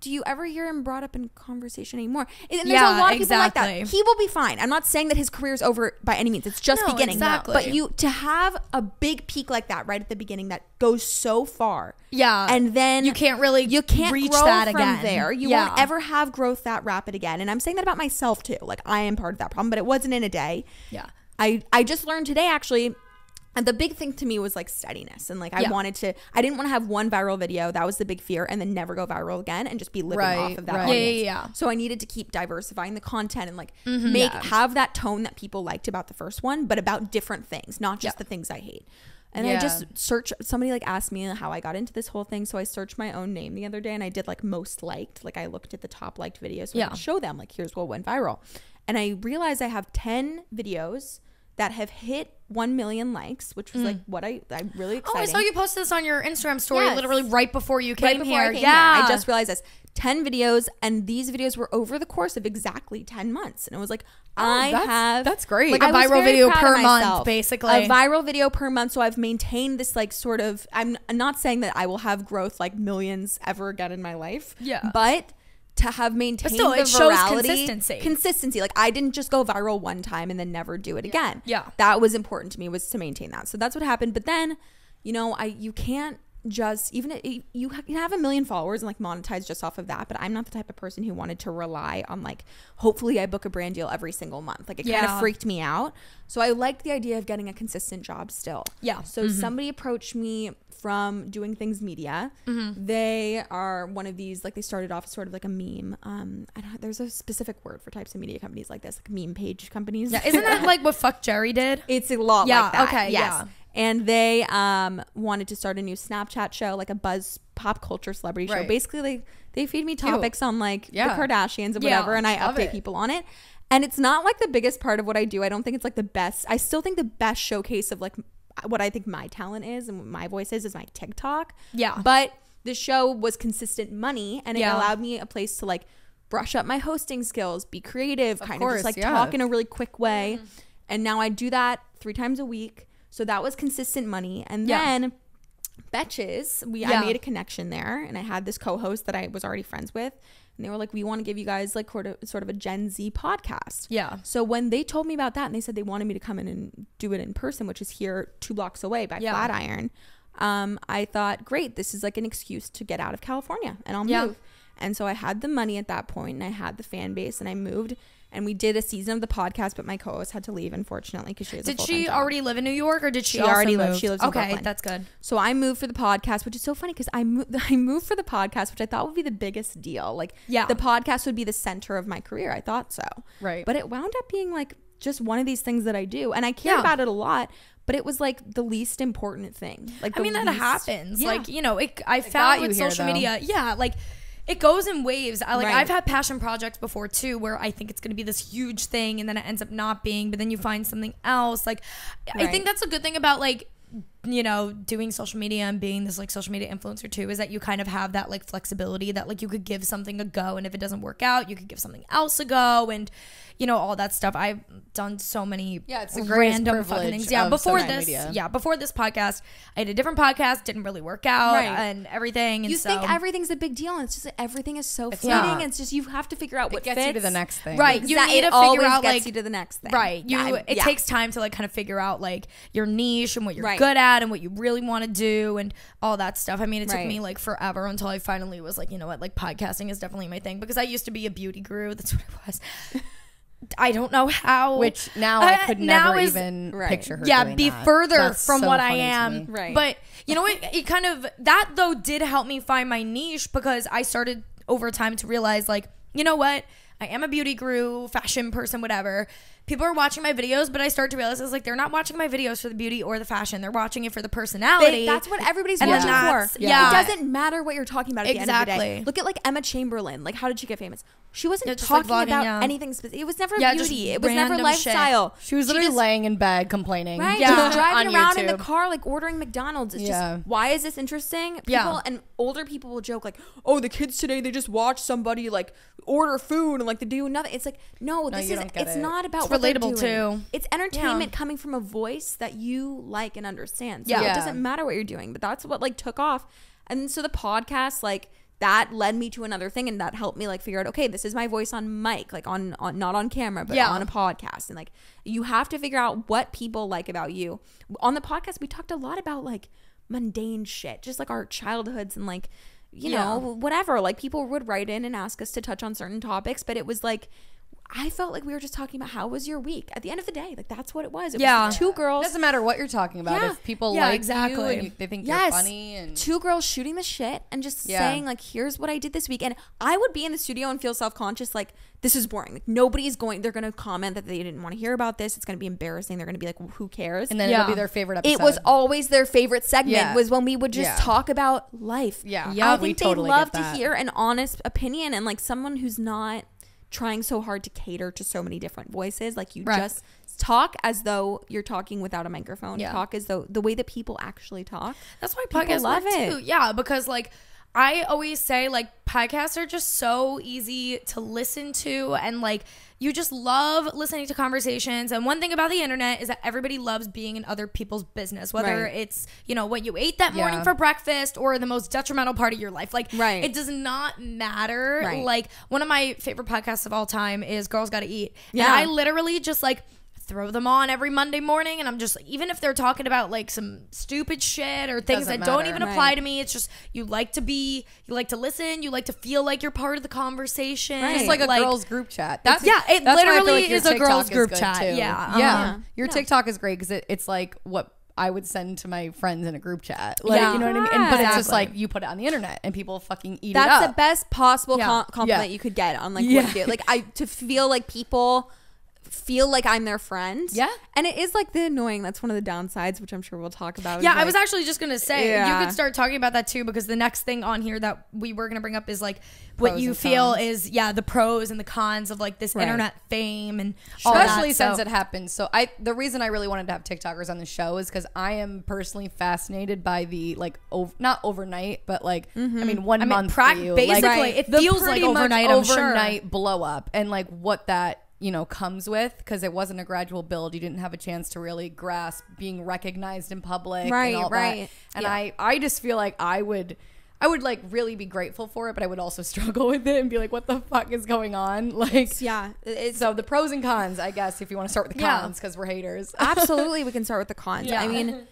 do you ever hear him brought up in conversation anymore? And there's Yeah, a lot of people like exactly. that. He will be fine. I'm not saying that his career is over by any means. It's just No, beginning. exactly. But you to have a big peak like that right at the beginning that goes so far. Yeah. And then You can't really you can't reach that again. there. You Yeah. won't ever have growth that rapid again. And I'm saying that about myself too. Like I am part of that problem, but it wasn't in a day. Yeah. I I just learned today actually. And the big thing to me was like steadiness. And like I Yeah. wanted to I didn't want to have one viral video. That was the big fear and then never go viral again and just be living Right, off of that right. Yeah, audience. yeah, yeah. So I needed to keep diversifying the content and like Mm-hmm. make Yeah. have that tone that people liked about the first one, but about different things, not just Yeah. the things I hate. And I just search somebody like asked me how I got into this whole thing. So I searched my own name the other day and I did like most liked. Like I looked at the top liked videos so I Yeah. could show them like here's what went viral. And I realized I have 10 videos that have hit 1 million likes, which was like what I I really Mm. Oh. I saw you posted this on your Instagram story Yes. literally right before you came right before here. I came yeah. here. I just realized this. 10 videos and these videos were over the course of exactly 10 months and it was like I Oh, that's- have that's great. Like a I viral video per month, myself. basically. a viral video per month so I've maintained this like sort of I'm not saying that I will have growth like millions ever again in my life Yeah. but to have maintained still, the it shows virality, consistency. consistency. Like I didn't just go viral one time and then never do it again. Yeah. that was important to me was to maintain that. So that's what happened. But then you know i you can't just even if you can have a million followers and like monetize just off of that but i'm not the type of person who wanted to rely on like hopefully i book a brand deal every single month like it kind of freaked me out so i liked the idea of getting a consistent job still Yeah. so somebody approached me from doing things media they are one of these like they started off as sort of like a meme um I don't, there's a specific word for types of media companies like this like meme page companies Yeah, isn't that *laughs* like what FuckJerry did? it's a lot Yeah, like that. okay, yes. yeah. And they um, wanted to start a new Snapchat show, like a buzz pop culture celebrity show. Right. Basically, they, they feed me topics on like Yeah. the Kardashians and Yeah, whatever, and I update it. people on it. And it's not like the biggest part of what I do. I don't think it's like the best. I still think the best showcase of like what I think my talent is and what my voice is is my TikTok. Yeah. But the show was consistent money and it Yeah. allowed me a place to like brush up my hosting skills, be creative, kind of just like yeah. talk in a really quick way. And now I do that three times a week. So that was consistent money. And Yeah. then Betches, we Yeah. I made a connection there and I had this co-host that I was already friends with. And they were like, we want to give you guys like sort of, sort of a Gen Z podcast. Yeah. So when they told me about that and they said they wanted me to come in and do it in person, which is here two blocks away by Yeah. Flatiron, um, I thought, great, this is like an excuse to get out of California and I'll Yeah. move. And so I had the money at that point and I had the fan base and I moved and we did a season of the podcast, but my co-host had to leave unfortunately because she has a Did full-time she job. already live in New York or did she, She also already lives- move? she lives Okay, Brooklyn. that's good. So I moved for the podcast, which is so funny because I moved. *laughs* I moved for the podcast, which I thought would be the biggest deal. Like, Yeah. the podcast would be the center of my career. I thought so, Right. But it wound up being like just one of these things that I do, and I care Yeah. about it a lot. But it was like the least important thing. Like, I mean that least- happens. Yeah. Like you know, it, I got found you with here, social though. media, yeah, like it goes in waves. I like Right. I've had passion projects before too, where I think it's going to be this huge thing, and then it ends up not being. But then you find something else. Like I think that's a good thing about like you know, doing social media and being this like social media influencer too is that you kind of have that like flexibility that like you could give something a go and if it doesn't work out, you could give something else a go and you know all that stuff. I've done so many Yeah, it's the greatest random fucking things. Yeah, before this, media. yeah, before this podcast, I had a different podcast, didn't really work out Right. and everything. And you so, think everything's a big deal, and it's just that everything is so fleeting. not. It's just you have to figure out It what gets fits. you to the next thing. Right. You Exact- need it to figure always out, gets like- you to the next thing. Right. You Yeah, it yeah. takes time to like kind of figure out like your niche and what you're Right. good at and what you really want to do and all that stuff. I mean, it took me like forever until I finally was like, you know what, like podcasting is definitely my thing because I used to be a beauty guru. That's *laughs* what I was. I don't know how Which now I Uh, could now never is- even Right. picture her. yeah doing be that. further That's from so what i am. Right. but you know it, it kind of that though did help me find my niche because i started over time to realize like you know what i am a beauty guru fashion person whatever people are watching my videos but i start to realize it's like they're not watching my videos for the beauty or the fashion they're watching it for the personality They- that's what everybody's And watching for. that's- yeah. It doesn't matter what you're talking about at the end of the day. Exactly. Look at like Emma Chamberlain. Like, how did she get famous? She wasn't Yeah, just, like, talking vlogging, about yeah. anything specific. It was never Yeah, beauty. It was never random shit. lifestyle. She was literally just- laying in bed complaining. Right, Yeah. just driving *laughs* on around in the car, like ordering McDonald's. It's Yeah. just why is this interesting? People Yeah. and older people will joke like, "Oh, the kids today they just watch somebody like order food and like they do nothing." It's like, no, this you is don't get it's it. not about It's what they're relatable, doing. too. It's entertainment coming from a voice that you like and understand. So Yeah. it doesn't matter what you're doing, but that's what like took off. And so the podcast like that led me to another thing and that helped me like figure out okay this is my voice on mic like on, on not on camera but Yeah. on a podcast and like you have to figure out what people like about you on the podcast we talked a lot about like mundane shit just like our childhoods and like you Yeah. know whatever like people would write in and ask us to touch on certain topics but it was like I felt like we were just talking about how was your week at the end of the day like that's what it was it Yeah. was two It girls doesn't matter what you're talking about. Yeah. If people Yeah, like exactly. you and you, they think yes you're funny and two girls shooting the shit and just Yeah. saying like here's what i did this week and i would be in the studio and feel self-conscious like this is boring like nobody's going they're gonna comment that they didn't want to hear about this it's gonna be embarrassing they're gonna be like who cares and then Yeah. it'll be their favorite episode. it was always their favorite segment was when we would just talk about life Yeah. Yeah, i we think totally they love to hear an honest opinion and like someone who's not trying so hard to cater to so many different voices like you Right. just talk as though you're talking without a microphone Yeah. talk as though the way that people actually talk That's why People podcasts love it. Too. Yeah, because like I always say, like podcasts are just so easy to listen to, and like you just love listening to conversations. And one thing about the internet is that everybody loves being in other people's business, whether Right. it's you know what you ate that morning Yeah. for breakfast or the most detrimental part of your life. Like, Right. it does not matter. Right. Like one of my favorite podcasts of all time is Girls Gotta Eat, Yeah. and I literally just like throw them on every Monday morning and I'm just even if they're talking about like some stupid shit or things Doesn't that don't matter. even Right. apply to me it's just you like to be you like to listen you like to feel like you're part of the conversation Right. It's like a girls group chat. That's- yeah, it that's why I feel literally your is a girls is group chat. too. Yeah, yeah. uh-huh. Your Yeah. TikTok is great because it, it's like what I would send to my friends in a group chat. Like Yeah. you know what I mean? And, but it's just like you put it on the internet and people fucking eat it. That's the best possible Yeah. com- compliment Yeah. you could get on like Yeah. what you do. Like I to feel like people feel like I'm their friend. Yeah. And it is like the annoying. That's one of the downsides, which I'm sure we'll talk about. yeah is, I was actually just gonna say Yeah. you could start talking about that too because the next thing on here that we were gonna bring up is like what Pros you feel cons. is yeah the pros and the cons of like this Right. internet fame and all that, especially since it happened. So I the reason I really wanted to have TikTokers on the show is because I am personally fascinated by the like ov- not overnight, but like I mean mm-hmm. one I mean, month prac- for basically, like, it feels like much overnight, I'm sure. overnight blow up and like what that you know comes with because it wasn't a gradual build. You didn't have a chance to really grasp being recognized in public, Right, and all right. That. And Yeah. I I just feel like I would. I would like really be grateful for it, but I would also *laughs* struggle with it and be like, "What the fuck is going on?" *laughs* Like, yeah. It's so the pros and cons, I guess, if you want to start with the cons, because we're haters. *laughs* absolutely we can start with the cons. Yeah. I mean,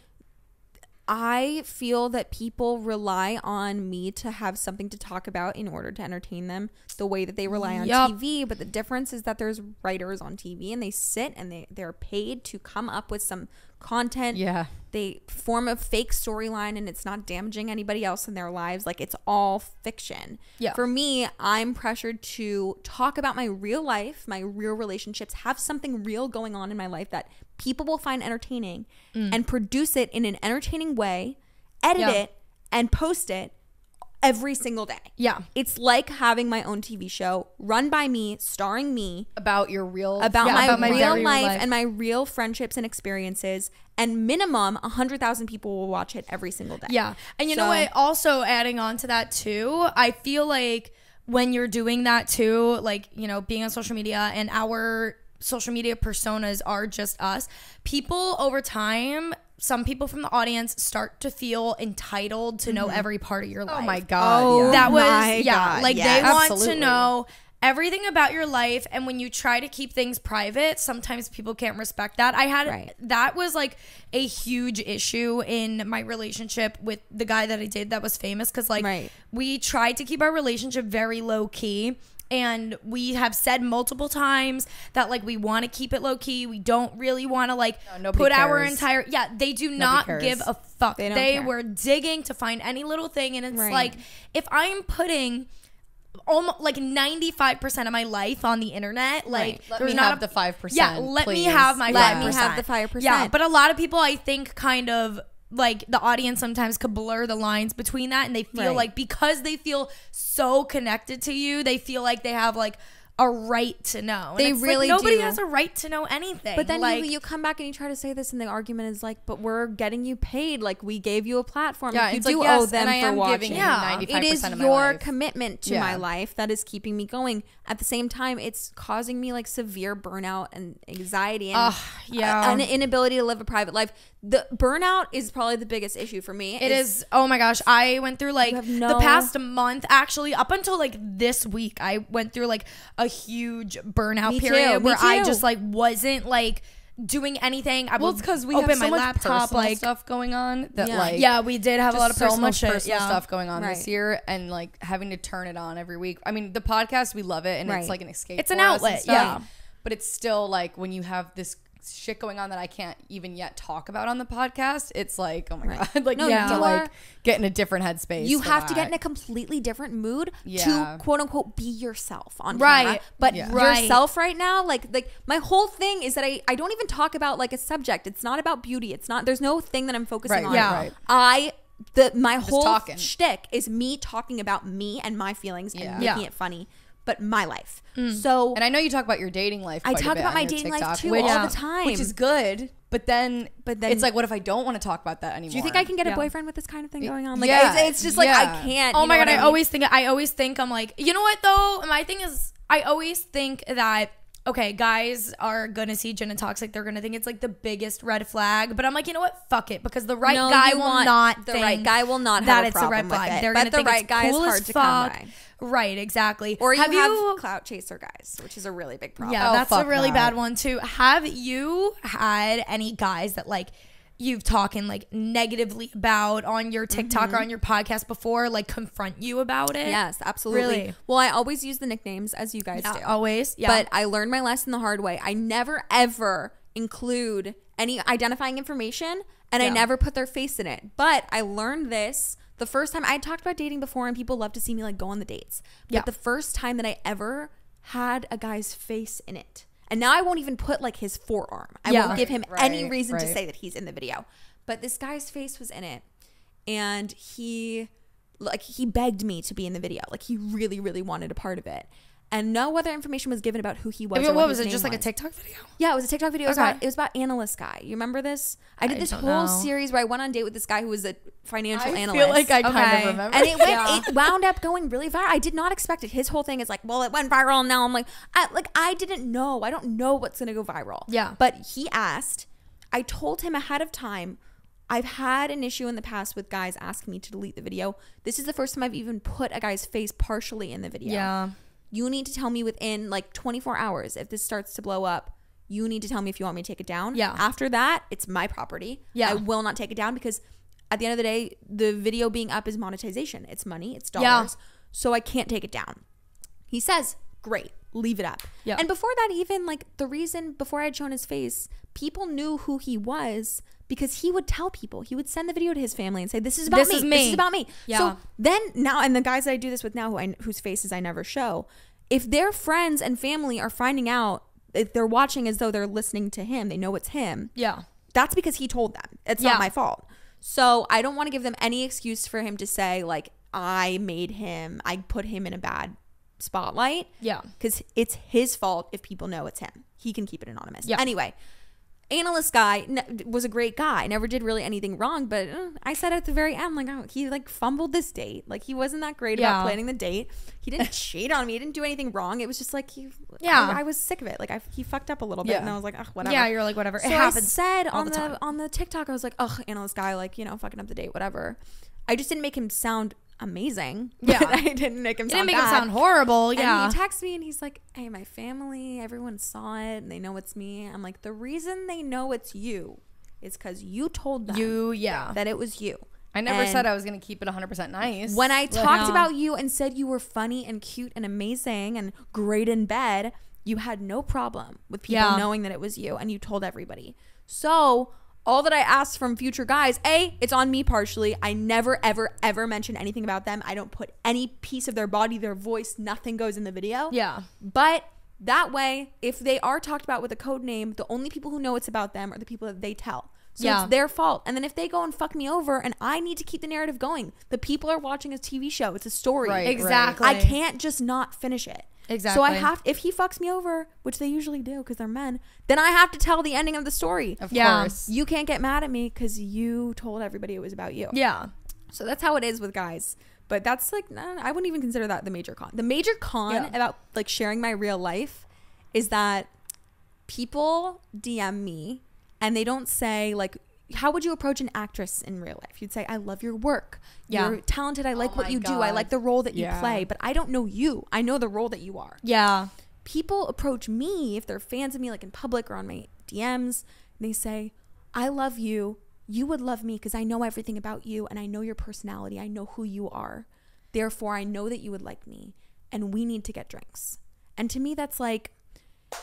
I feel that people rely on me to have something to talk about in order to entertain them the way that they rely on Yup. TV. But the difference is that there's writers on TV and they sit and they, they're paid to come up with some content. yeah, They form a fake storyline and it's not damaging anybody else in their lives. Like it's all fiction. Yeah. For me, I'm pressured to talk about my real life, my real relationships, have something real going on in my life that people will find entertaining mm. and produce it in an entertaining way, edit Yeah. it and post it every single day. Yeah. It's like having my own TV show run by me, starring me, about your real about Yeah, my, about my real life, life. and my real friendships and experiences. And minimum 100,000 people will watch it every single day. Yeah. And you know what? Also adding on to that too, I feel like when you're doing that too, like, you know, being on social media and our social media personas are just us, people over time, some people from the audience start to feel entitled to know mm-hmm. every part of your life. oh my god Oh, yeah. that was my yeah God, like yes. they want Absolutely. to know everything about your life and when you try to keep things private sometimes people can't respect that i had Right. that was like a huge issue in my relationship with the guy that i did that was famous because like Right. we tried to keep our relationship very low key and we have said multiple times that like we want to keep it low key we don't really want to like No, nobody put our entire yeah they do not cares. give a fuck They they, were digging to find any little thing and it's Right. like if i'm putting almost like 95% of my life on the internet like Right. Let me not have a- the 5%, yeah let me have my Let 5% me have the 5%. yeah but a lot of people i think kind of like the audience sometimes could blur the lines between that and they feel Right. like because they feel so connected to you they feel like they have like a right to know And They it's like, really nobody do. has a right to know anything But then like you, you come back and you try to say this, and the argument is like, "But we're getting you paid. Like we gave you a platform. Yeah, like, you it's do like, yes, owe them and I for am watching. giving Yeah. 95% it is of my your life. commitment to Yeah. my life that is keeping me going. At the same time, it's causing me like severe burnout and anxiety and Ugh, yeah. Uh, an inability to live a private life. The burnout is probably the biggest issue for me. It is. Oh my gosh, I went through like have the past month. Actually, up until like this week, I went through like a huge burnout too, period me where I just like wasn't like doing anything. I well it's because we open have so my much laptop personal like stuff going on that Yeah. like yeah, we did have a lot of just so personal much shit. personal yeah. stuff going on Right. this year and like having to turn it on every week. I mean, the podcast we love it and Right. it's like an escape. It's an for us and outlet, stuff, yeah. But it's still like when you have this shit going on that I can't even yet talk about on the podcast. It's like oh my Right. god, *laughs* like No, you Yeah. need to like are- get in a different headspace. you for have to get in a completely different mood Yeah. to quote unquote be yourself on Right. camera. But Yeah. Right. yourself right now, like like my whole thing is that I, I don't even talk about like a subject. It's not about beauty. It's not there's no thing that I'm focusing Right, on. Yeah. right. I the my whole talking. shtick is me talking about me and my feelings Yeah. and Yeah. making it funny, but my life. Mm. So And I know you talk about your dating life. I quite a talk bit about on my your dating life too which- all Yeah. the time. which is good. But then, But then- it's like, what if I don't want to talk about that anymore? do you think I can get a Yeah. boyfriend with this kind of thing going on? Like Yeah. it's, it's just like Yeah. I can't. Oh my god, what I, mean? always think I always think I'm like, you know what though? My thing is I always think that okay, guys are gonna see gin and toxic, they're gonna think it's like the biggest red flag. But I'm like, you know what? Fuck it. Because the right No, guy will not the right guy will not that have a it's a red flag. it. They're But gonna the think right it's guy is hard to come by. Right, exactly. Or you have, have, you clout chaser guys, which is a really big problem. Yeah, Oh, that's a really that. bad one too. Have you had any guys that like you've talking like negatively about on your TikTok or mm-hmm. on your podcast before, like confront you about it? Yes, absolutely. Really? Well, I always use the nicknames as you guys Yeah, do. always. Yeah. But I learned my lesson the hard way. I never ever include any identifying information and I never put their face in it. But I learned this the first time I talked about dating before and people love to see me like go on the dates. But Yeah. the first time that I ever had a guy's face in it. And now I won't even put like his forearm. I Yeah. won't give him Right, any right, reason to say that he's in the video. But this guy's face was in it. And he like he begged me to be in the video. Like he really, really wanted a part of it. And no other information was given about who he was. I mean, or what his was it? Just like a. TikTok video? Yeah, it was a TikTok video. It was, Okay. about, it was about analyst guy. You remember this? I did I this whole know. series where I went on a date with this guy who was a financial I analyst. I feel like I kind of remember. and it went, Yeah. it wound up going really viral. I did not expect it. His whole thing is like, well, it went viral, and now I'm like, I, like I didn't know. I don't know what's gonna go viral. Yeah. But he asked. I told him ahead of time. I've had an issue in the past with guys asking me to delete the video. This is the first time I've even put a guy's face partially in the video. Yeah. You need to tell me within like 24 hours if this starts to blow up. You need to tell me if you want me to take it down. Yeah. After that, it's my property. Yeah. I will not take it down because at the end of the day, the video being up is monetization. It's money, it's dollars Yeah. So I can't take it down. He says, Great, leave it up. Yeah. And before that, even like the reason before I had shown his face, people knew who he was because he would tell people. He would send the video to his family and say, This is about This me. is This is about me. Yeah. So then now, and the guys that I do this with now, who I, whose faces I never show, if their friends and family are finding out, if they're watching as though they're listening to him, they know it's him. Yeah. That's because he told them. It's Yeah. not my fault. So I don't want to give them any excuse for him to say like I made him, I put him in a bad spotlight Yeah. because it's his fault if people know it's him. He can keep it anonymous. Yeah. Anyway, analyst guy was a great guy. Never did really anything wrong, but uh, I said at the very end, like, oh, he like fumbled this date. Like he wasn't that great Yeah. about planning the date. He didn't *laughs* cheat on me. He didn't do anything wrong. It was just like he. Yeah. I, I was sick of it. Like I, he fucked up a little bit, Yeah. and I was like, oh, whatever. Yeah, you're like whatever. So it happens. I said on the the, on the TikTok, I was like, oh, analyst guy, like you know, fucking up the date, whatever. I just didn't make him sound amazing. *laughs* Yeah. I didn't make him. It sound didn't make bad. him sound horrible. Yeah. And he texts me and he's like, Hey, my family, everyone saw it and they know it's me. I'm like, The reason they know it's you is because you told them you, yeah. that it was you. I never And said I was gonna keep it 100 percent nice. When I talked Yeah. about you and said you were funny and cute and amazing and great in bed, you had no problem with people Yeah. knowing that it was you and you told everybody. So, all that I ask from future guys, A, it's on me partially. I never, ever, ever mention anything about them. I don't put any piece of their body, their voice, nothing goes in the video. yeah. But that way, if they are talked about with a code name, the only people who know it's about them are the people that they tell. So Yeah. it's their fault. And then if they go and fuck me over and I need to keep the narrative going, the people are watching a TV show. It's a story. Right, Exactly. I can't just not finish it. So I have if he fucks me over, which they usually do because they're men, then I have to tell the ending of the story. of Yeah. course. You can't get mad at me because you told everybody it was about you. Yeah. So that's how it is with guys. But that's like nah, I wouldn't even consider that the major con. The major con Yeah. about like sharing my real life is that people DM me and they don't say like how would you approach an actress in real life? You'd say, I love your work. Yeah. You're talented. I like Oh what you do. I like the role that you play, but I don't know you. I know the role that you are Yeah. people approach me if they're fans of me like in public or on my DMs and they say I love you you would love me because I know everything about you and I know your personality I know who you are therefore I know that you would like me and we need to get drinks and to me that's like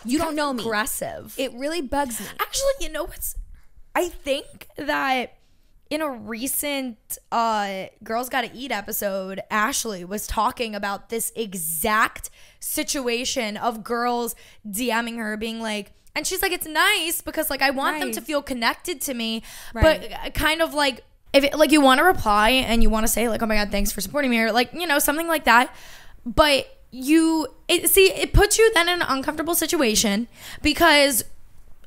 you don't know me Aggressive. it really bugs me Actually, you know what's? I think that in a recent uh, "Girls Gotta Eat" episode, Ashley was talking about this exact situation of girls DMing her, being like. And she's like, it's nice because like I want them to feel connected to me, Right. but uh, kind of like if it, like you want to reply and you want to say like, oh my god, thanks for supporting me, or like you know something like that, but you it, see it puts you then in an uncomfortable situation because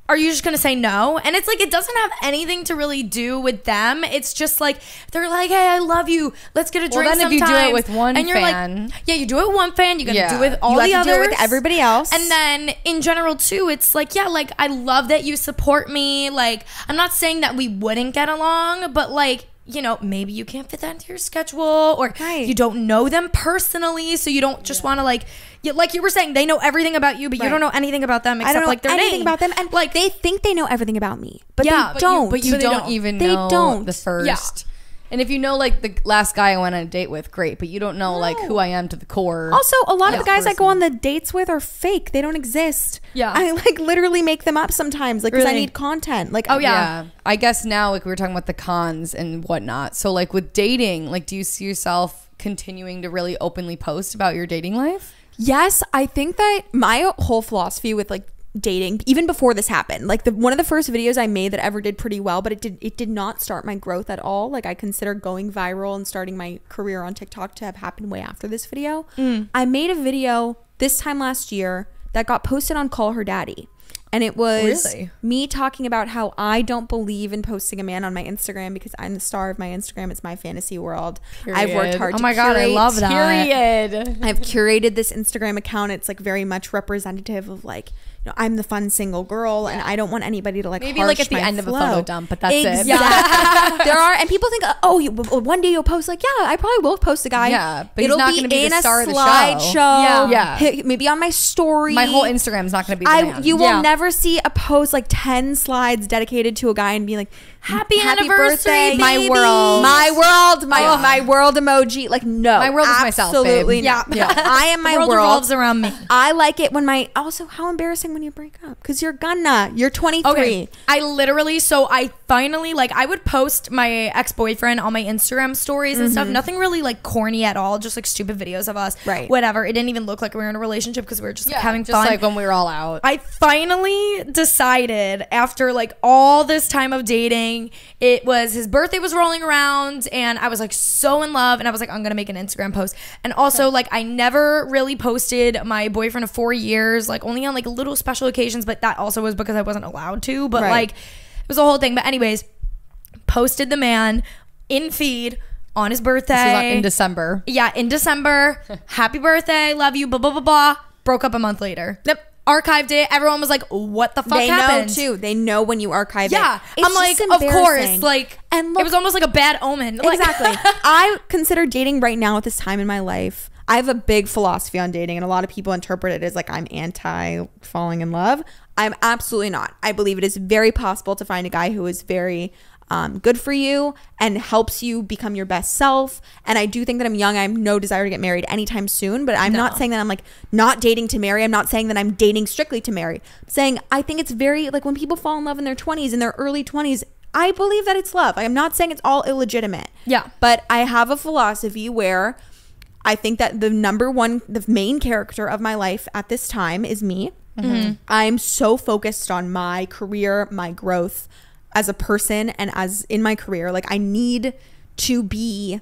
are you just gonna say no? And it's like it doesn't have anything to really do with them. It's just like they're like, "Hey, I love you. Let's get a drink. Well, drink." then if you do it with one and you're fan- like, "Yeah, you do it with one fan. You're gonna Yeah. do it with all you the have to others do it with everybody else and then in general too, it's like, yeah, like I love that you support me. Like I'm not saying that we wouldn't get along, but like you know, maybe you can't fit that into your schedule, or Right. you don't know them personally, so you don't just want to like, you, like you were saying, they know everything about you, but you don't know anything about them I except like their anything name. about them and like they think they know everything about me but Yeah, they but don't but you But don't, don't. even They know don't. the first. And if you know like the last guy I went on a date with, great. But you don't know like who I am to the core. Also, a lot of the guys I go on the dates with are fake. They don't exist. Yeah. I like literally make them up sometimes, like because I Really? need content. Like, Oh, yeah. I guess now like we were talking about the cons and whatnot. So like with dating, like do you see yourself continuing to really openly post about your dating life? Yes, I think that my whole philosophy with like dating, even before this happened, like the one of the first videos I made that ever did pretty well, but it did it did not start my growth at all. Like I consider going viral and starting my career on TikTok to have happened way after this video. Mm. I made a video this time last year that got posted on Call Her Daddy. And it was Really? me talking about how I don't believe in posting a man on my Instagram because I'm the star of my Instagram. It's my fantasy world. I've worked hard Oh my God, I love that. Period. I've curated this Instagram account. It's like very much representative of like, you know, I'm the fun single girl, and I don't want anybody to like Maybe like at the my end of a flow. photo dump, but that's it. exactly. *laughs* there are, and people think, oh, you, well, one day you'll post. Like, yeah, I probably will post a guy. Yeah, but he's not gonna be in the a star of slideshow. Yeah. Yeah. Hit- maybe on my story. My whole Instagram's not going to be. I bland. you will Yeah. never see a post like ten slides dedicated to a guy and be like Happy anniversary, my baby." world, my world, my Oh. my world emoji. Like no, My world is myself. Absolutely Yeah. not. *laughs* I am my the world, world. revolves around me. I like it when my also how embarrassing when you break up because you're gonna. You're 23. Okay. I literally, so I finally, like, I would post my ex boyfriend on my Instagram stories and stuff. Mm-hmm. Nothing really, like, corny at all. Just, like, stupid videos of us. Right. Whatever. It didn't even look like we were in a relationship because we were just, like, having just fun. like when we were all out. I finally decided after like all this time of dating, it was his birthday was rolling around and I was like so in love and I was like I'm going to make an Instagram post. And also like I never really posted my boyfriend of 4 years like only on like little special occasions, but that also was because I wasn't allowed to, but Right. like it was a whole thing. But anyways, posted the man in feed on his birthday. In December. Yeah, in December. *laughs* Happy birthday, love you, blah blah blah blah. Broke up a month later. Yep. Archived it. Everyone was like, "What the fuck they happened?" know too. They know when you archive Yeah, it. Yeah, I'm like, of course, like, And look- it was almost like a bad omen. *laughs* Like- exactly. *laughs* I consider dating right now at this time in my life. I have a big philosophy on dating, and a lot of people interpret it as like I'm anti falling in love. I'm absolutely not. I believe it is very possible to find a guy who is very um, good for you and helps you become your best self. And I do think that I'm young. I have no desire to get married anytime soon, but I'm not saying that I'm like not dating to marry. I'm not saying that I'm dating strictly to marry. I'm saying I think it's very like when people fall in love in their 20s, in their early 20s, I believe that it's love. I'm not saying it's all illegitimate. Yeah. But I have a philosophy where I think that the number one, the main character of my life at this time is me. I'm so focused on my career, my growth as a person and as in my career. Like, I need to be.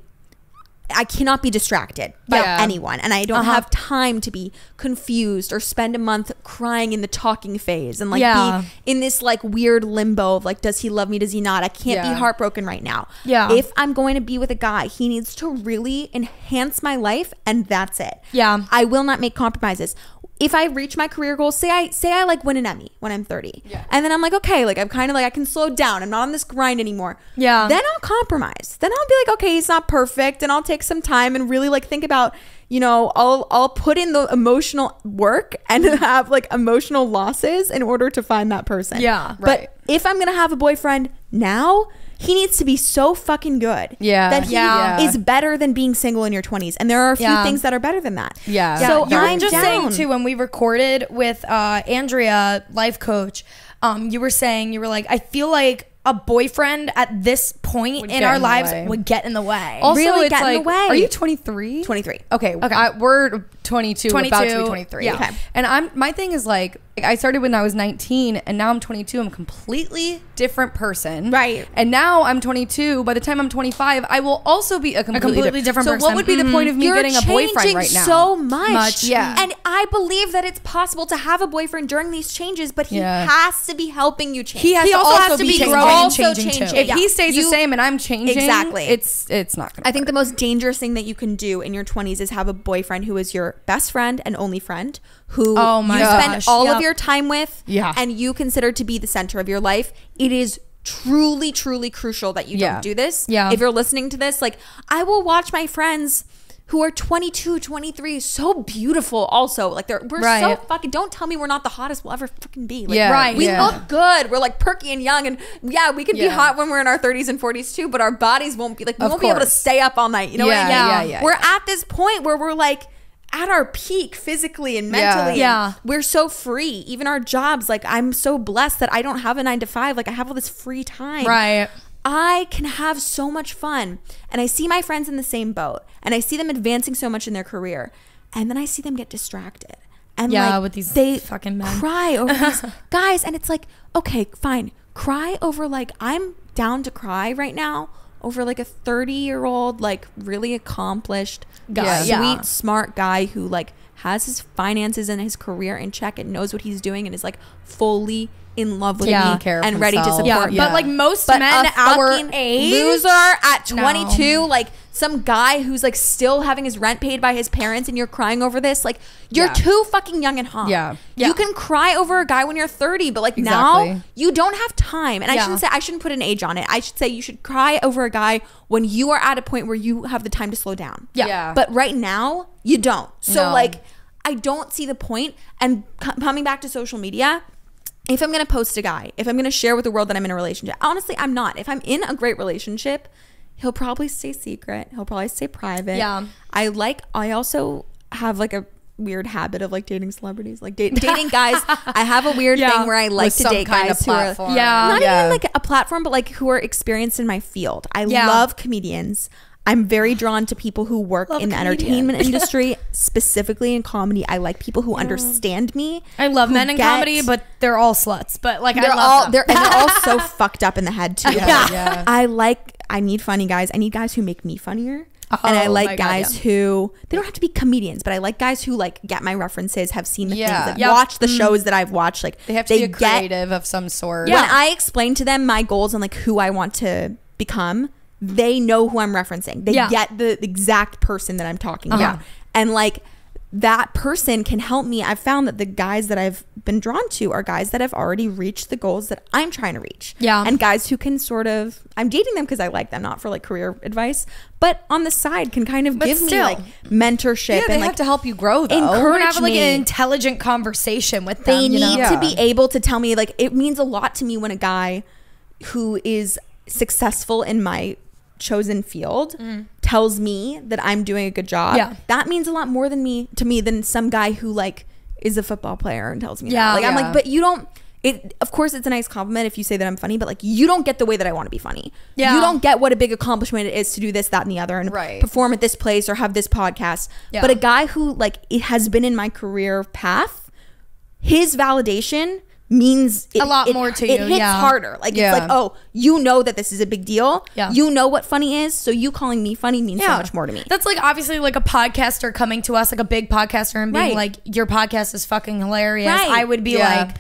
I cannot be distracted by Yeah. anyone, and I don't uh-huh. have time to be confused or spend a month crying in the talking phase and like Yeah. be in this like weird limbo of like, does he love me? Does he not? I can't Yeah. be heartbroken right now. Yeah. If I'm going to be with a guy, he needs to really enhance my life, and that's it. Yeah. I will not make compromises. If I reach my career goals, say I say I like win an Emmy when I'm 30, Yeah. and then I'm like, okay, like I'm kind of like I can slow down. I'm not on this grind anymore. Yeah. Then I'll compromise. Then I'll be like, okay, he's not perfect, and I'll take some time and really like think about, you know, I'll I'll put in the emotional work and *laughs* have like emotional losses in order to find that person. Yeah. But Right. if I'm gonna have a boyfriend now, he needs to be so fucking good. Yeah. That he Yeah. is better than being single in your 20s. And there are a few Yeah. things that are better than that. Yeah. Yeah, So you were I'm just down. saying too when we recorded with uh, Andrea, life coach. Um, you were saying you were like, I feel like a boyfriend at this point in our in lives way. would get in the way. Also, Really it's get in the like, way. are you 23? 23. Okay, Okay. I, we're 22, about to 22, be 23. yeah. Okay. And I'm my thing is like I started when I was 19 and now I'm 22. I'm a completely different person. Right. And now I'm 22. By the time I'm 25, I will also be a completely, completely different So person. So what would be the mm-hmm. point of me You're getting a boyfriend changing right now? so much. Much. Yeah. And I believe that it's possible to have a boyfriend during these changes, but he Yeah. has to be helping you change. he has He to also also, has to be changing. growing and Also changing changing. too. If Yeah. he stays You- the same and I'm changing, Exactly. it's it's not gonna I think the most dangerous thing that you can do in your 20s is have a boyfriend who is your best friend and only friend who Oh my you spend all yep. of your time with Yeah. and you consider to be the center of your life. It is truly truly crucial that you Yeah. don't do this. Yeah. If you're listening to this, like I will watch my friends who are 22, 23, so beautiful also. Like they're we're so fucking don't tell me we're not the hottest we'll ever fucking be. Like, Yeah, Right. We yeah. look good. We're like perky and young and yeah, we could be hot when we're in our 30s and 40s too, but our bodies won't be like we Of won't be able to stay up all night. You know what I Yeah, mean? yeah, yeah, We're at this point where we're like at our peak physically and mentally. and Yeah. We're so free. Even our jobs, like I'm so blessed that I don't have a nine to five. Like I have all this free time. right. I can have so much fun. And I see my friends in the same boat and I see them advancing so much in their career. And then I see them get distracted. And Yeah, like with these they fucking men. cry over *laughs* these guys and it's like, okay, fine. Cry over like I'm down to cry right now over like a 30 year old like really accomplished guy, Yeah. sweet Yeah. smart guy who like has his finances and his career in check and knows what he's doing and is like fully in love with Yeah. me Taking care and ready to support Yeah, me but like most but men a our age, loser at No. 22 like some guy who's like still having his rent paid by his parents and you're crying over this like you're Yeah. too fucking young and hot Yeah. Yeah. you can cry over a guy when you're 30 but like now you don't have time and i shouldn't say i shouldn't put an age on it i should say you should cry over a guy when you are at a point where you have the time to slow down Yeah. Yeah. but right now you don't so No. like i don't see the point and co- coming back to social media if I'm gonna post a guy, if I'm gonna share with the world that I'm in a relationship, honestly, I'm not. If I'm in a great relationship, he'll probably stay secret. He'll probably stay private. Yeah. I like. I also have like a weird habit of like dating celebrities, like date, *laughs* dating guys. I have a weird Yeah. thing where I like With to date guys who are. Yeah. not yeah. even like a platform, but like who are experienced in my field. I Yeah. love comedians. I'm very drawn to people who work Love in the comedian. entertainment *laughs* industry, specifically in comedy. I like people who understand me. I love men in get- comedy, but they're all sluts. But like they're I love all them. they're and they're all so *laughs* fucked up in the head too. *laughs* Yeah, yeah. I like I need funny guys. I need guys who make me funnier. Oh, and I Oh like my God, guys who they don't have to be comedians, but I like guys who like get my references, have seen the Yeah. things, like Yep. watch the mm. shows that I've watched. Like They have to be a creative of some sort. Yeah. when I explain to them my goals and like who I want to become, they know who I'm referencing. They Yeah. get the exact person that I'm talking Uh-huh. about. And like that person can help me. I've found that the guys that I've been drawn to are guys that have already reached the goals that I'm trying to reach. Yeah. And guys who can sort of I'm dating them because I like them, not for like career advice, but on the side can kind of But give me like mentorship Yeah, they and have like to help you grow though. encourage have like an intelligent conversation with them. they you need know? to be able to tell me like it means a lot to me when a guy who is successful in my chosen field tells me that I'm doing a good job. Mm. Yeah. That means a lot more than me to me than some guy who like is a football player and tells me Yeah. that. Like I'm like, but you don't it of course it's a nice compliment if you say that I'm funny, but like you don't get the way that I want to be funny. Yeah. You don't get what a big accomplishment it is to do this, that, and the other and Right. perform at this place or have this podcast. Yeah. But a guy who like it has been in my career path, his validation means it, A lot it- more to it you, It hits yeah. harder. Like Yeah. it's like, oh, you know that this is a big deal. Yeah. You know what funny is, so you calling me funny means so much more to me. That's like obviously like a podcaster coming to us, like a big podcaster, and being Right. like, "Your podcast is fucking hilarious." Right. I would be Yeah. like,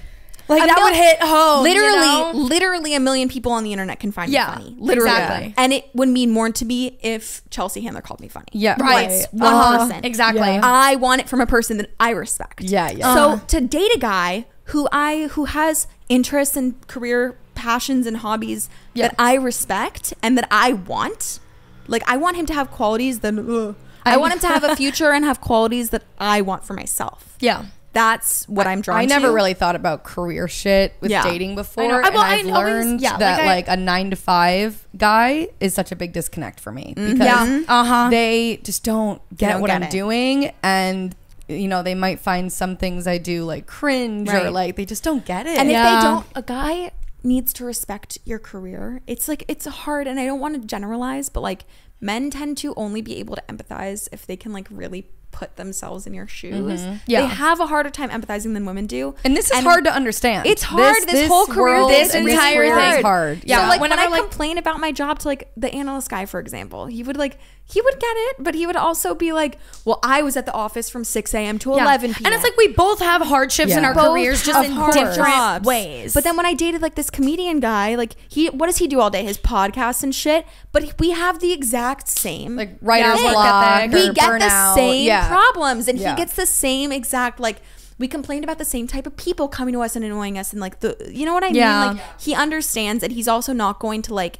like that would hit home. you literally, know? literally a million people on the internet can find Yeah, me funny. Literally. exactly. And it would mean more to me if Chelsea Handler called me funny. Yeah, right. One Uh-huh. person. exactly. Yeah. I want it from a person that I respect. Yeah, yeah. So Uh-huh. to date a guy who I who has interests and career passions and hobbies Yeah. that I respect and that I want, like I want him to have qualities that ugh. I, want him to have a *laughs* future and have qualities that I want for myself. yeah. That's what I'm drawn I to. never really thought about career shit with Yeah. dating before. I know. I- well, and I've I always- learned yeah, that like like, I- a nine to five guy is such a big disconnect for me because Yeah. Uh-huh. they just don't get don't what get I'm it. doing and you know they might find some things I do like cringe or like they just don't get it. And Yeah. if they don't, a guy needs to respect your career. It's like it's hard, and I don't want to generalize, but like men tend to only be able to empathize if they can like really put themselves in your shoes. Mm-hmm. Yeah. They have a harder time empathizing than women do. and this is hard to understand. It's hard. This, whole career, world this entire career thing. is hard. Yeah. So like Whenever, when I like- complain about my job to like the analyst guy, for example, he would like he would get it, but he would also be like, "Well, I was at the office from six a.m. to Yeah. eleven p.m." And it's like we both have hardships in our both careers, just in hard different jobs. ways. But then when I dated like this comedian guy, like he, what does he do all day? His podcasts and shit. But we have the exact same like writer's work block we get the same yeah. problems, and Yeah. he gets the same exact like. We complained about the same type of people coming to us and annoying us, and like the, you know what I Yeah. mean? Like he understands, and he's also not going to like,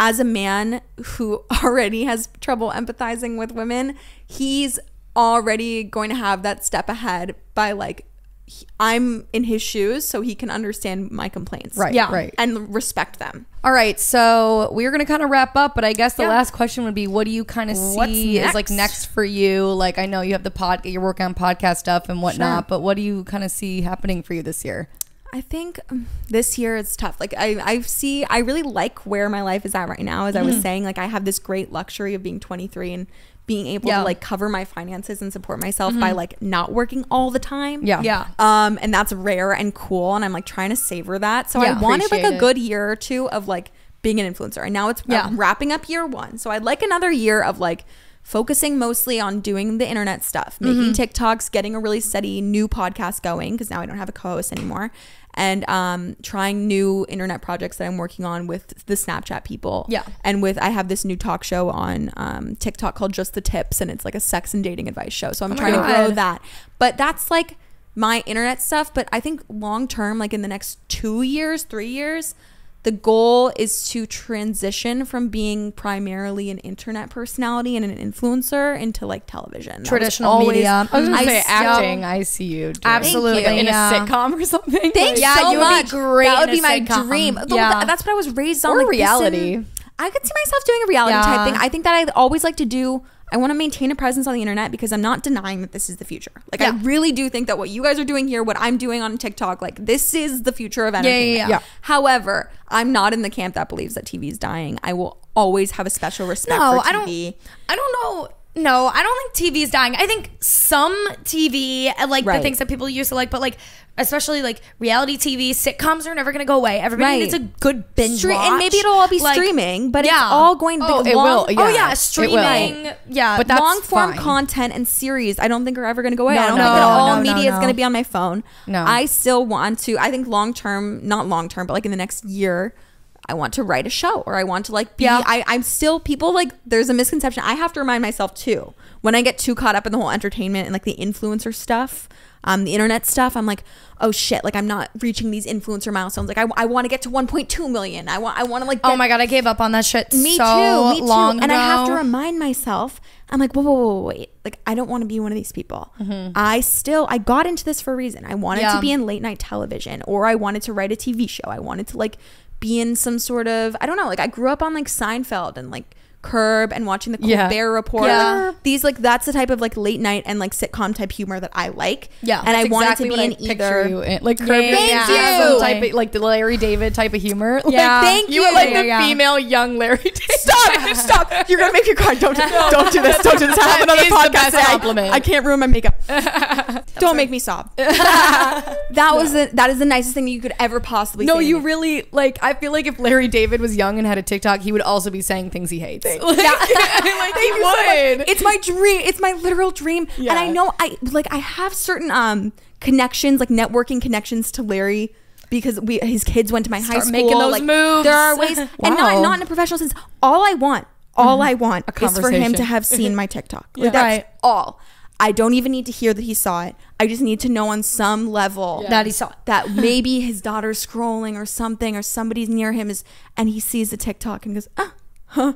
as a man who *laughs* already has trouble empathizing with women, he's already going to have that step ahead by like, he- I'm in his shoes, so he can understand my complaints, Right, Yeah. right. and respect them. All right, so we're gonna kind of wrap up, but I guess the Yeah. last question would be, what do you kind of see is like next? next for you? Like, I know you have the pod, you're working on podcast stuff and whatnot, but what do you kind of see happening for you this year? I think um, this year it's tough. Like I, I see, I really like where my life is at right now. As I Mm-hmm. was saying, like I have this great luxury of being 23 and being able Yeah. to like cover my finances and support myself by like not working all the time. Mm-hmm. Yeah. yeah. Um, and that's rare and cool, and I'm like trying to savor that. So Yeah, I wanted like a it. good year or two of like being an influencer, and now it's Yeah. I'm wrapping up year one. So I'd like another year of like focusing mostly on doing the internet stuff, making TikToks, getting a really steady new podcast going because now I don't have a co-host anymore, and um, trying new internet projects that I'm working on with the Snapchat people. Yeah. and with I have this new talk show on um, TikTok called Just the Tips, and it's like a sex and dating advice show. So I'm my trying to grow that. But that's like my internet stuff. But I think long term, like in the next two years, three years, the goal is to transition from being primarily an internet personality and an influencer into like television. That Traditional always- media. I was gonna I say acting. I see you doing Absolutely, like, in yeah. a sitcom or something. Thanks Yeah, so you would be much. great That would be my sitcom. dream. Yeah. th- That's what I was raised on. Or like, reality. I could see myself doing a reality Yeah. type thing. I think that I always like to do. I want to maintain a presence on the internet because I'm not denying that this is the future. Like Yeah. I really do think that what you guys are doing here, what I'm doing on TikTok, like this is the future of yeah, entertainment. yeah. Yeah. However, I'm not in the camp that believes that TV is dying. I will always have a special respect No, for I don't- TV. I don't know. No, I don't think TV is dying. I think some TV, like Right. the things that people used to like, but like especially like reality TV, sitcoms are never gonna go away. Everybody Right. needs a good binge Stre- watch. and maybe it'll all be Like, streaming, but yeah. it's all going to Oh, be it long, will, Oh Yeah, yeah, it will. streaming. Yeah, But that's long form fine. content and series I don't think are ever going to go away. No, I don't no, think that no, all no, media no, is going to be on my phone. No. I still want to I think long term, not long term, but like in the next year I want to write a show or I want to like be Yeah. I I'm still people like there's a misconception. I have to remind myself too. When I get too caught up in the whole entertainment and like the influencer stuff, um, the internet stuff, I'm like, oh shit, like I'm not reaching these influencer milestones. Like I, I want to get to 1.2 million. I want I want to like Oh my god, I gave up on that shit. me so too. Me too. long and I have to remind myself. I'm like, whoa, whoa, whoa, whoa, wait. Like, I don't want to be one of these people. I still, I got into this for a reason. I wanted. Yeah. to be in late night television, or I wanted to write a TV show. I wanted to like be in some sort of, I don't know. Like, I grew up on like Seinfeld and like Curb and watching the Yeah. Colbert Report. Yeah. Like, these like that's the type of like late night and like sitcom type humor that I like. Yeah. and I wanted exactly to be in I either. you in. like Curb Yeah, Your yeah, Thank you. Enthusiasm type of, like the Larry David type of humor. *laughs* Like, Yeah. Thank you you. were like Yeah, the yeah. female young Larry David. Stop! Stop! You're gonna make me cry. Don't *laughs* don't do this. Don't do this. I have another the podcast. I- compliment. I can't ruin my makeup. *laughs* don't make me sob. that was the that is the nicest thing you could ever possibly. No, you really like. I feel like if Larry David was young and had a TikTok, he would also be saying things he hates. Like, *laughs* like *laughs* he would. It's my dream. It's my literal dream. And I know I like I have certain um connections, like networking connections to Larry because we his kids went to my high Start school. making those like, moves. There are ways, *laughs* and not not in a professional sense. All I want, all I want, A is for him to have seen my TikTok. Like Yeah. that's Right. all. I don't even need to hear that he saw it. I just need to know on some level that he saw. it. that maybe his daughter's scrolling or something or somebody's near him is and he sees the TikTok and goes, ah, huh.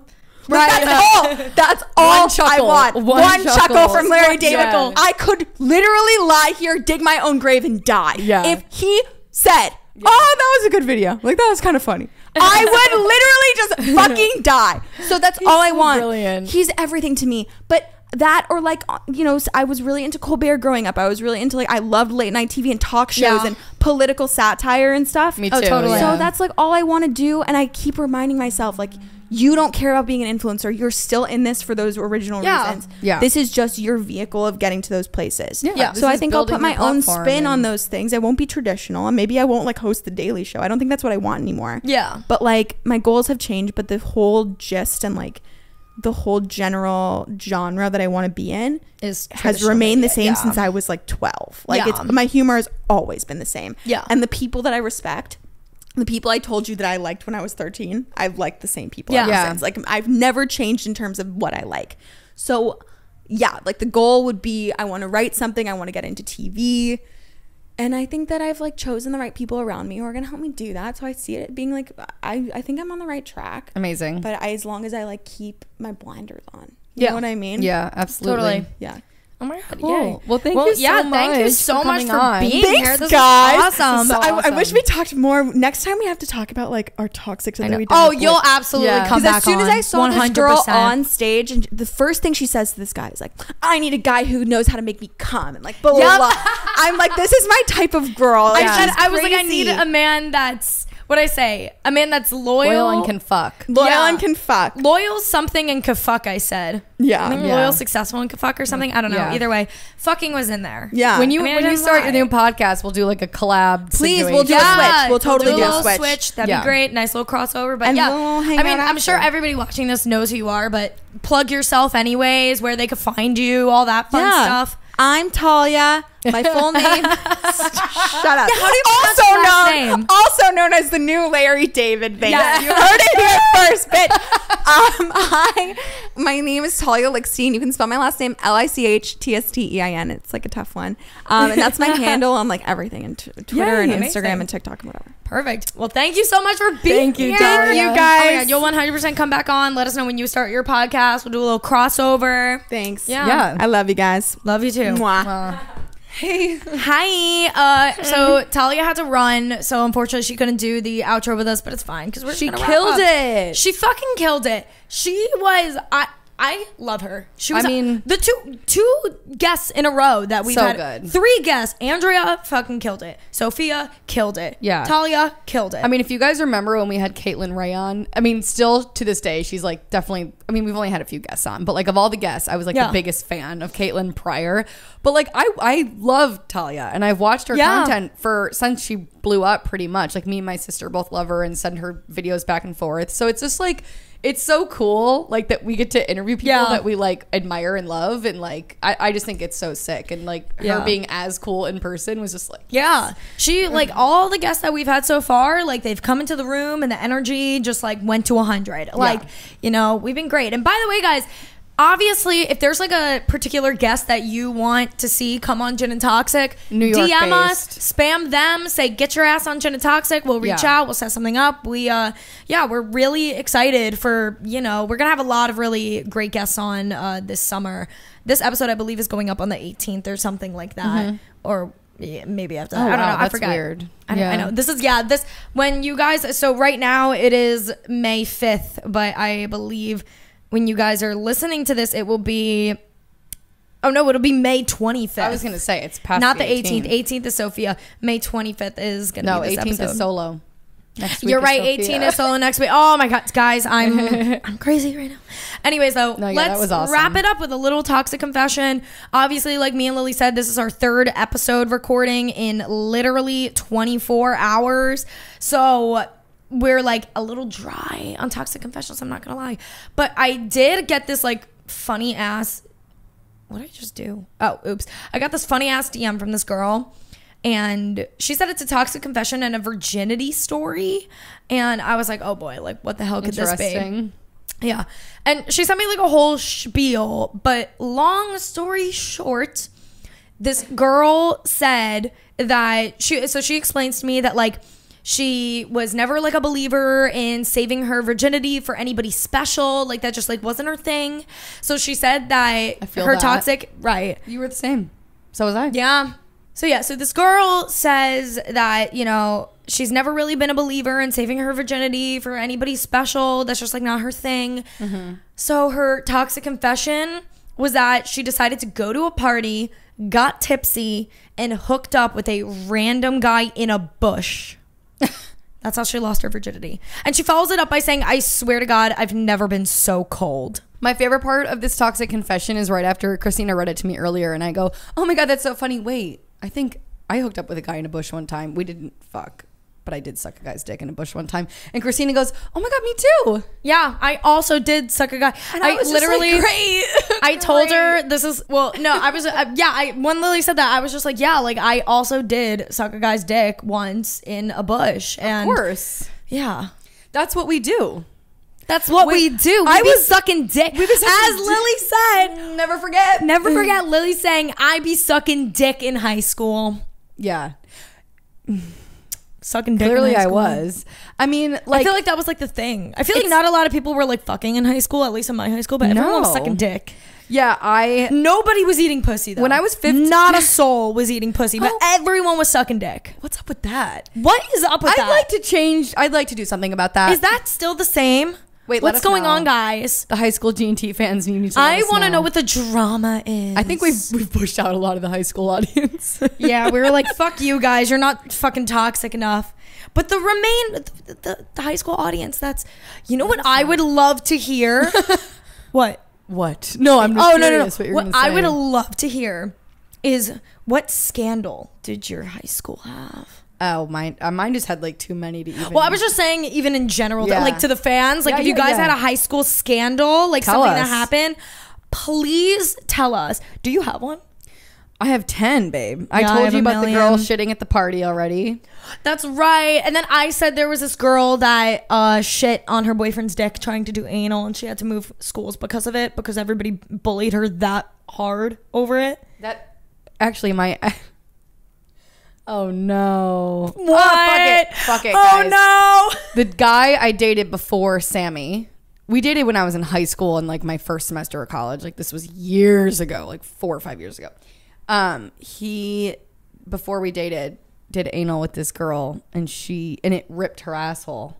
Like, Right. That's all. That's *laughs* all I chuckle. want. One One, chuckle. chuckle. from Larry David. chuckle. I could literally lie here, dig my own grave, and die. Yeah. If he said, "Oh, that was a good video," like that was kind of funny, *laughs* I would literally just fucking *laughs* die. So that's all I so want. brilliant. He's everything to me. But that or like uh, you know I was really into Colbert growing up. I was really into like I loved late night TV and talk shows Yeah. and political satire and stuff. Me Oh, too. totally. yeah. So that's like all I want to do, and I keep reminding myself like. You don't care about being an influencer. You're still in this for those original Yeah. reasons. Yeah. This is just your vehicle of getting to those places. Yeah. This So I think I'll put my own spin on those things. I won't be traditional, and maybe I won't like host the Daily Show. I don't think that's what I want anymore. Yeah. But like my goals have changed, but the whole gist and like the whole general genre that I want to be in Is has remained the same yeah. since I was like 12. Like Yeah. it's my humor has always been the same. Yeah. And the people that I respect, the people I told you that I liked when I was 13, I've liked the same people Yeah. ever Yeah. since. Like I've never changed in terms of what I like. So yeah, like the goal would be I want to write something, I want to get into TV. And I think that I've like chosen the right people around me who are gonna help me do that. So I see it being like I, I think I'm on the right track. Amazing. But I, as long as I like keep my blinders on. You Yeah. know what I mean? yeah, absolutely. Totally. Yeah. Oh my god! Cool. Yay. Well, thank you so yeah, thank you much so for much for on. being Thanks, here. This guys. awesome. So I, I wish we talked more. Next time we have to talk about like our toxic that we did. Oh, you'll Blake. absolutely Yeah. come Because back as soon as. I saw this girl on stage, and the first thing she says to this guy is like, "I need a guy who knows how to make me come," and like, blah blah. Yep. blah. I'm like, this is my type of girl. I said I was like I need a man that's what I say a man that's loyal, Loyal and can fuck. loyal yeah. and can fuck. loyal something and can fuck. I said I Yeah, think Yeah. loyal, successful, and can fuck or something. I don't know. Yeah. Either way, fucking was in there. yeah. When you I mean, when you start lie. your new podcast, we'll do like a collab. Please, situation. we'll do a switch. We'll totally do do a a switch. switch. That'd Yeah. be great. Nice little crossover. But And yeah, we'll hang I mean, out I'm sure everybody watching this knows who you are. But plug yourself anyways, where they could find you, all that fun Yeah. stuff. I'm Talia. *laughs* My full name. Shut up. Yeah, how do you also your last known, name? also known as the new Larry David thing. Yeah. You heard it here first, bitch. Um, I, my name is Talia Lichtstein. You can spell my last name L I C H T S T E I N. It's like a tough one. Um, and that's my *laughs* handle on like everything and t- Twitter Yay, and amazing. Instagram and TikTok and whatever. Perfect. Well, thank you so much for being Thank you, here. Thank you Oh my guys. God, you'll 100% come back on. Let us know when you start your podcast. We'll do a little crossover. Thanks. Yeah. Yeah. I love you guys. Love you too. Mwah. Uh, Hey. Hi. Uh, so Talia had to run, so unfortunately she couldn't do the outro with us, but it's fine because we're She killed it. She fucking killed it. She was. I. I love her. She was I mean- the two two guests in a row that we've So had. good. Three guests. Andrea fucking killed it. Sophia killed it. Yeah. Talia killed it. I mean, if you guys remember when we had Caitlin Ray on, I mean, still to this day, she's like definitely. I mean, we've only had a few guests on, but like of all the guests, I was like Yeah. the biggest fan of Caitlin prior. But like, I I love Talia, and I've watched her Yeah. content for since she blew up pretty much. Like me and my sister both love her and send her videos back and forth. So it's just like. It's so cool, like that we get to interview people Yeah. that we like admire and love, and like I, I just think it's so sick. And like Yeah. her being as cool in person was just like Yeah. She like all the guests that we've had so far, like they've come into the room and the energy just like went to 100. Like, you know, we've been great. And by the way, guys, obviously if there's like a particular guest that you want to see come on Gin and Toxic, New York DM us, spam them, say get your ass on Gin and Toxic. We'll reach Yeah. out, we'll set something up. We uh yeah, we're really excited for, you know, we're going to have a lot of really great guests on uh this summer. This episode I believe is going up on the 18th or something like that or yeah, maybe after that. Oh, I don't wow, know. I forgot. weird. I, don't- I know. This is yeah. This when you guys. So right now it is May fifth, but I believe when you guys are listening to this, it will be. Oh no, it'll be May twenty fifth. I was gonna say it's past not the the eighteenth. Eighteenth is Sophia. May twenty fifth is gonna No, be this 18th episode. is solo. Next week You're right. Sophia. 18 is solo next week. Oh my god, guys, I'm *laughs* I'm crazy right now. Anyways, though, No, yeah, let's awesome. wrap it up with a little toxic confession. Obviously, like me and Lily said, this is our third episode recording in literally 24 hours. So we're like a little dry on toxic confessions. I'm not gonna lie, but I did get this like funny ass. What did I just do? Oh, oops! I got this funny ass DM from this girl and she said it's a toxic confession and a virginity story and i was like oh boy like what the hell could this be yeah and she sent me like a whole spiel but long story short this girl said that she so she explains to me that like she was never like a believer in saving her virginity for anybody special like that just like wasn't her thing so she said that feel her that. toxic right You were the same. So was I. yeah. So yeah, so this girl says that, you know, she's never really been a believer in saving her virginity for anybody special. That's just like not her thing. Mm-hmm. So her toxic confession was that she decided to go to a party, got tipsy, and hooked up with a random guy in a bush. *laughs* That's how she lost her virginity. And she follows it up by saying, I swear to God, I've never been so cold. My favorite part of this toxic confession is right after Christina read it to me earlier, and I go, "Oh my god, that's so funny." Wait, I think I hooked up with a guy in a bush one time. We didn't fuck, but I did suck a guy's dick in a bush one time. And Christina goes, "Oh my god, me too." Yeah, I also did suck a guy. I, was just literally, like, *laughs* "Great." I told her this is well, no, I was uh, yeah. I when Lily said that, I was just like, yeah, like I also did suck a guy's dick once in a bush, and Of course, yeah, that's what we do. that's what We- we, do. We I be was- sucking dick. we be sucking As dick. Lily said, Never forget. never forget Lily saying, "I be sucking dick in high school." Yeah, Sucking dick. clearly I was. I mean, like, I feel like that was like the thing. I feel like It's- not a lot of people were like fucking in high school, at least in my high school, but everyone was No. sucking dick. yeah, I Nobody was eating pussy though. When I was 15 not a *laughs* soul was eating pussy, but Oh. everyone was sucking dick. What's up with that? What is up with that? I'd that? like to change. I'd like to do something about that. is that still the same? Wait, what's going know. on, guys? the high school G and T fans? Need to. I want to know what the drama is. I think we've we've pushed out a lot of the high school audience. *laughs* yeah, we were like, "Fuck you guys, you're not fucking toxic enough." But the remain the, the, the high school audience, that's you know what I would love to hear. *laughs* what? what? No, I'm. Just Oh no no no! What, What I would love to hear is what scandal did your high school have? Oh, mine. Uh, mine just had like too many to even. Well, I was just saying, even in general, that, Yeah. like to the fans, like Yeah, if you guys had a high school scandal, like Tell something that happened, please tell us. Do you have one? I have ten, babe. I Yeah, I told have you about the girl shitting at the party already. That's right. And then I said there was this girl that uh, shit on her boyfriend's dick trying to do anal, and she had to move schools because of it because everybody bullied her that hard over it. That actually, my. *laughs* oh no! What? Ah, fuck it! Fuck it, Oh guys. no! The guy I dated before Sammy. We dated when I was in high school and like my first semester of college. Like this was years ago, like four or five years ago. Um, he before we dated did anal with this girl and she and it ripped her asshole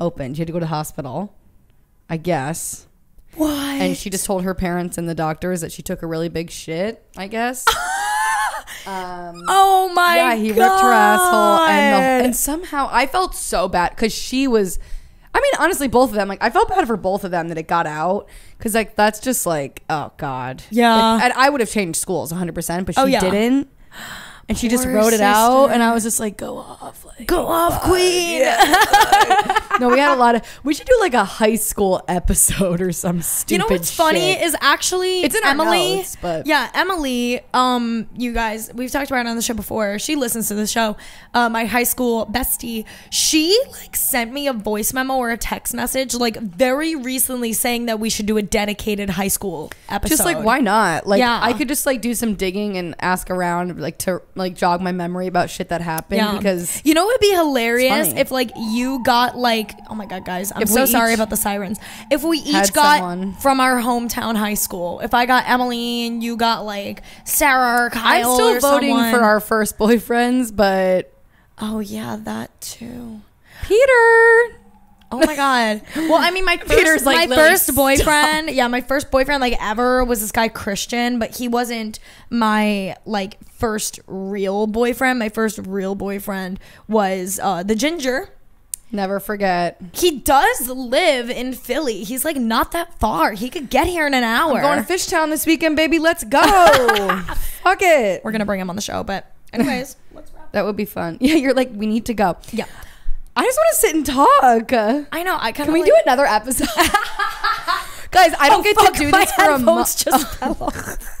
open. She had to go to the hospital. I guess. What? and she just told her parents and the doctors that she took a really big shit. I guess. *laughs* um, oh my yeah, he god. ripped her asshole, and the, and somehow I felt so bad because she was. I mean, honestly, both of them. Like, I felt bad for both of them that it got out because, like, that's just like, oh god. Yeah. If- and I would have changed schools 100, percent but she Oh, yeah. didn't. And she just wrote it out, and I was just like, go off, like, Go off, queen. *laughs* no, we had a lot of. We should do like a high school episode or some stupid. You know what's funny is actually It's in Emily. notes, but- yeah, Emily. Um, you guys, we've talked about it on the show before. She listens to the show. Uh, my high school bestie. She like sent me a voice memo or a text message like very recently saying that we should do a dedicated high school episode. just like why not? Like Yeah. I could just like do some digging and ask around, like to like jog my memory about shit that happened because you know it would be hilarious if like you got like oh my god guys I'm If so sorry about the sirens if we each got someone- from our hometown high school if I got Emily and you got like Sarah or I'm still voting someone. for our first boyfriends, but oh yeah that too Peter. Oh my god. Well, I mean, my *laughs* first, Peter's like, my "Lily, first boyfriend, yeah, my first boyfriend like ever was this guy Christian, but he wasn't my like first real boyfriend. My first real boyfriend was uh, the Ginger. Never forget. He does live in Philly. He's like not that far. He could get here in an hour. I'm going to Fishtown this weekend, baby. Let's go. *laughs* Fuck it. We're gonna bring him on the show, but anyways, *laughs* let's wrap. That would be fun. *laughs* Yeah, you're like, we need to go. Yeah, I just want to sit and talk. I know. I kind Can of we do another episode? Guys, I don't get to do this for a month. Just fell off.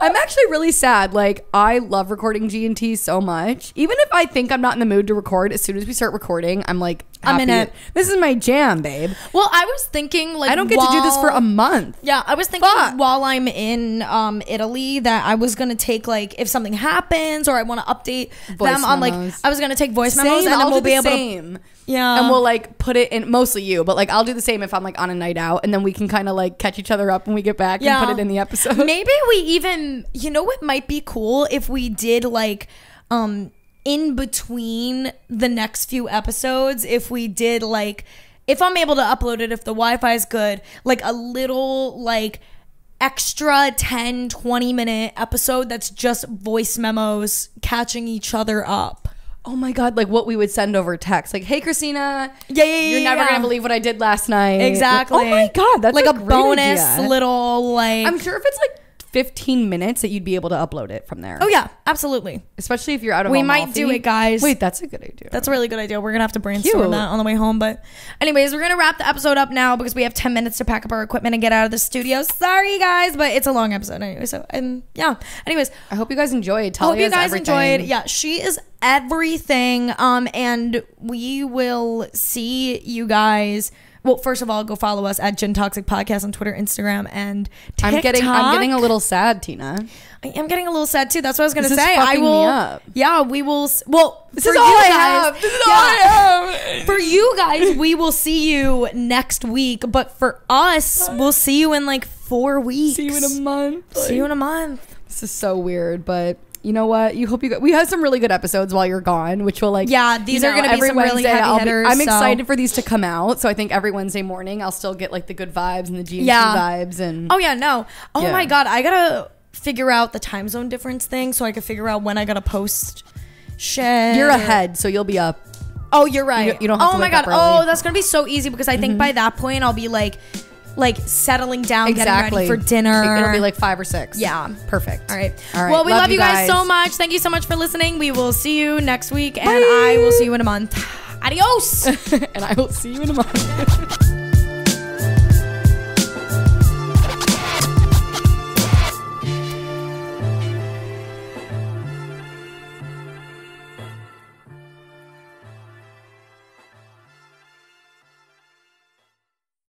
I'm actually really sad. Like I love recording G and T so much. Even if I think I'm not in the mood to record, as soon as we start recording, I'm like, I'm in it. This is my jam, babe. Well, I was thinking like I don't get to do this for a month. Yeah, I was thinking Fuck. while I'm in um, Italy that I was gonna take like if something happens or I want to update Voice them on like. I was gonna take voice memos Same, and then I'll we'll do be the able to yeah and we'll like put it in mostly you, but like I'll do the same if I'm like on a night out, and then we can kind of like catch each other up when we get back Yeah. and put it in the episode. maybe we even you know what might be cool if we did like um in between the next few episodes if we did like if I'm able to upload it if the Wi-Fi is good like a little like extra 10 20 minute episode that's just voice memos catching each other up Oh my god, like what we would send over text, like, "Hey, Christina, Yeah, yeah, yeah. you're never yeah. gonna believe what I did last night." Exactly. Like, oh my god, that's like a, a, bonus idea. little like. I'm sure if it's like 15 minutes that you'd be able to upload it from there. oh yeah, absolutely. especially if you're out of We might do it, guys. Wait, that's a good idea. That's a really good idea. We're gonna have to brainstorm Cute. that on the way home. But, anyways, we're gonna wrap the episode up now because we have ten minutes to pack up our equipment and get out of the studio. Sorry, guys, but it's a long episode anyway. So, and yeah. Anyways, I hope you guys enjoyed. I hope you guys everything. enjoyed. Yeah, she is everything. Um, and we will see you guys. Well, first of all, go follow us at Gin Toxic Podcast on Twitter, Instagram, and TikTok. I'm getting I'm getting a little sad, Tina. I am getting a little sad too. That's what I was gonna This is say. I will. Yeah, we will. Well, This for is all you I guys, have. This is yeah. all I have. For you guys, we will see you next week. But for us, we'll see you in like four weeks. See you in a month. See you in a month. This is so weird, but you know what? You hope you. Got, we have some really good episodes while you're gone, which will like. Yeah, these you are gonna be every some really heavy be- hitters, I'm so- excited for these to come out, so I think every Wednesday morning I'll still get like the good vibes and the G Yeah. vibes and. Oh yeah, no. Oh Yeah. my god, I gotta figure out the time zone difference thing so I can figure out when I gotta post shit. You're ahead, so you'll be up. Oh, you're right. You- you don't have oh to my god. Mm-hmm. Oh, that's gonna be so easy because I think by that point I'll be like, like settling down, Exactly getting ready for dinner. It'll be like five or six. Yeah. Perfect. All right. All right. Well, we love, you guys. so much. Thank you so much for listening. We will see you next week, and I will see you in a month. Adios. *laughs* and I will see you in a month. *laughs*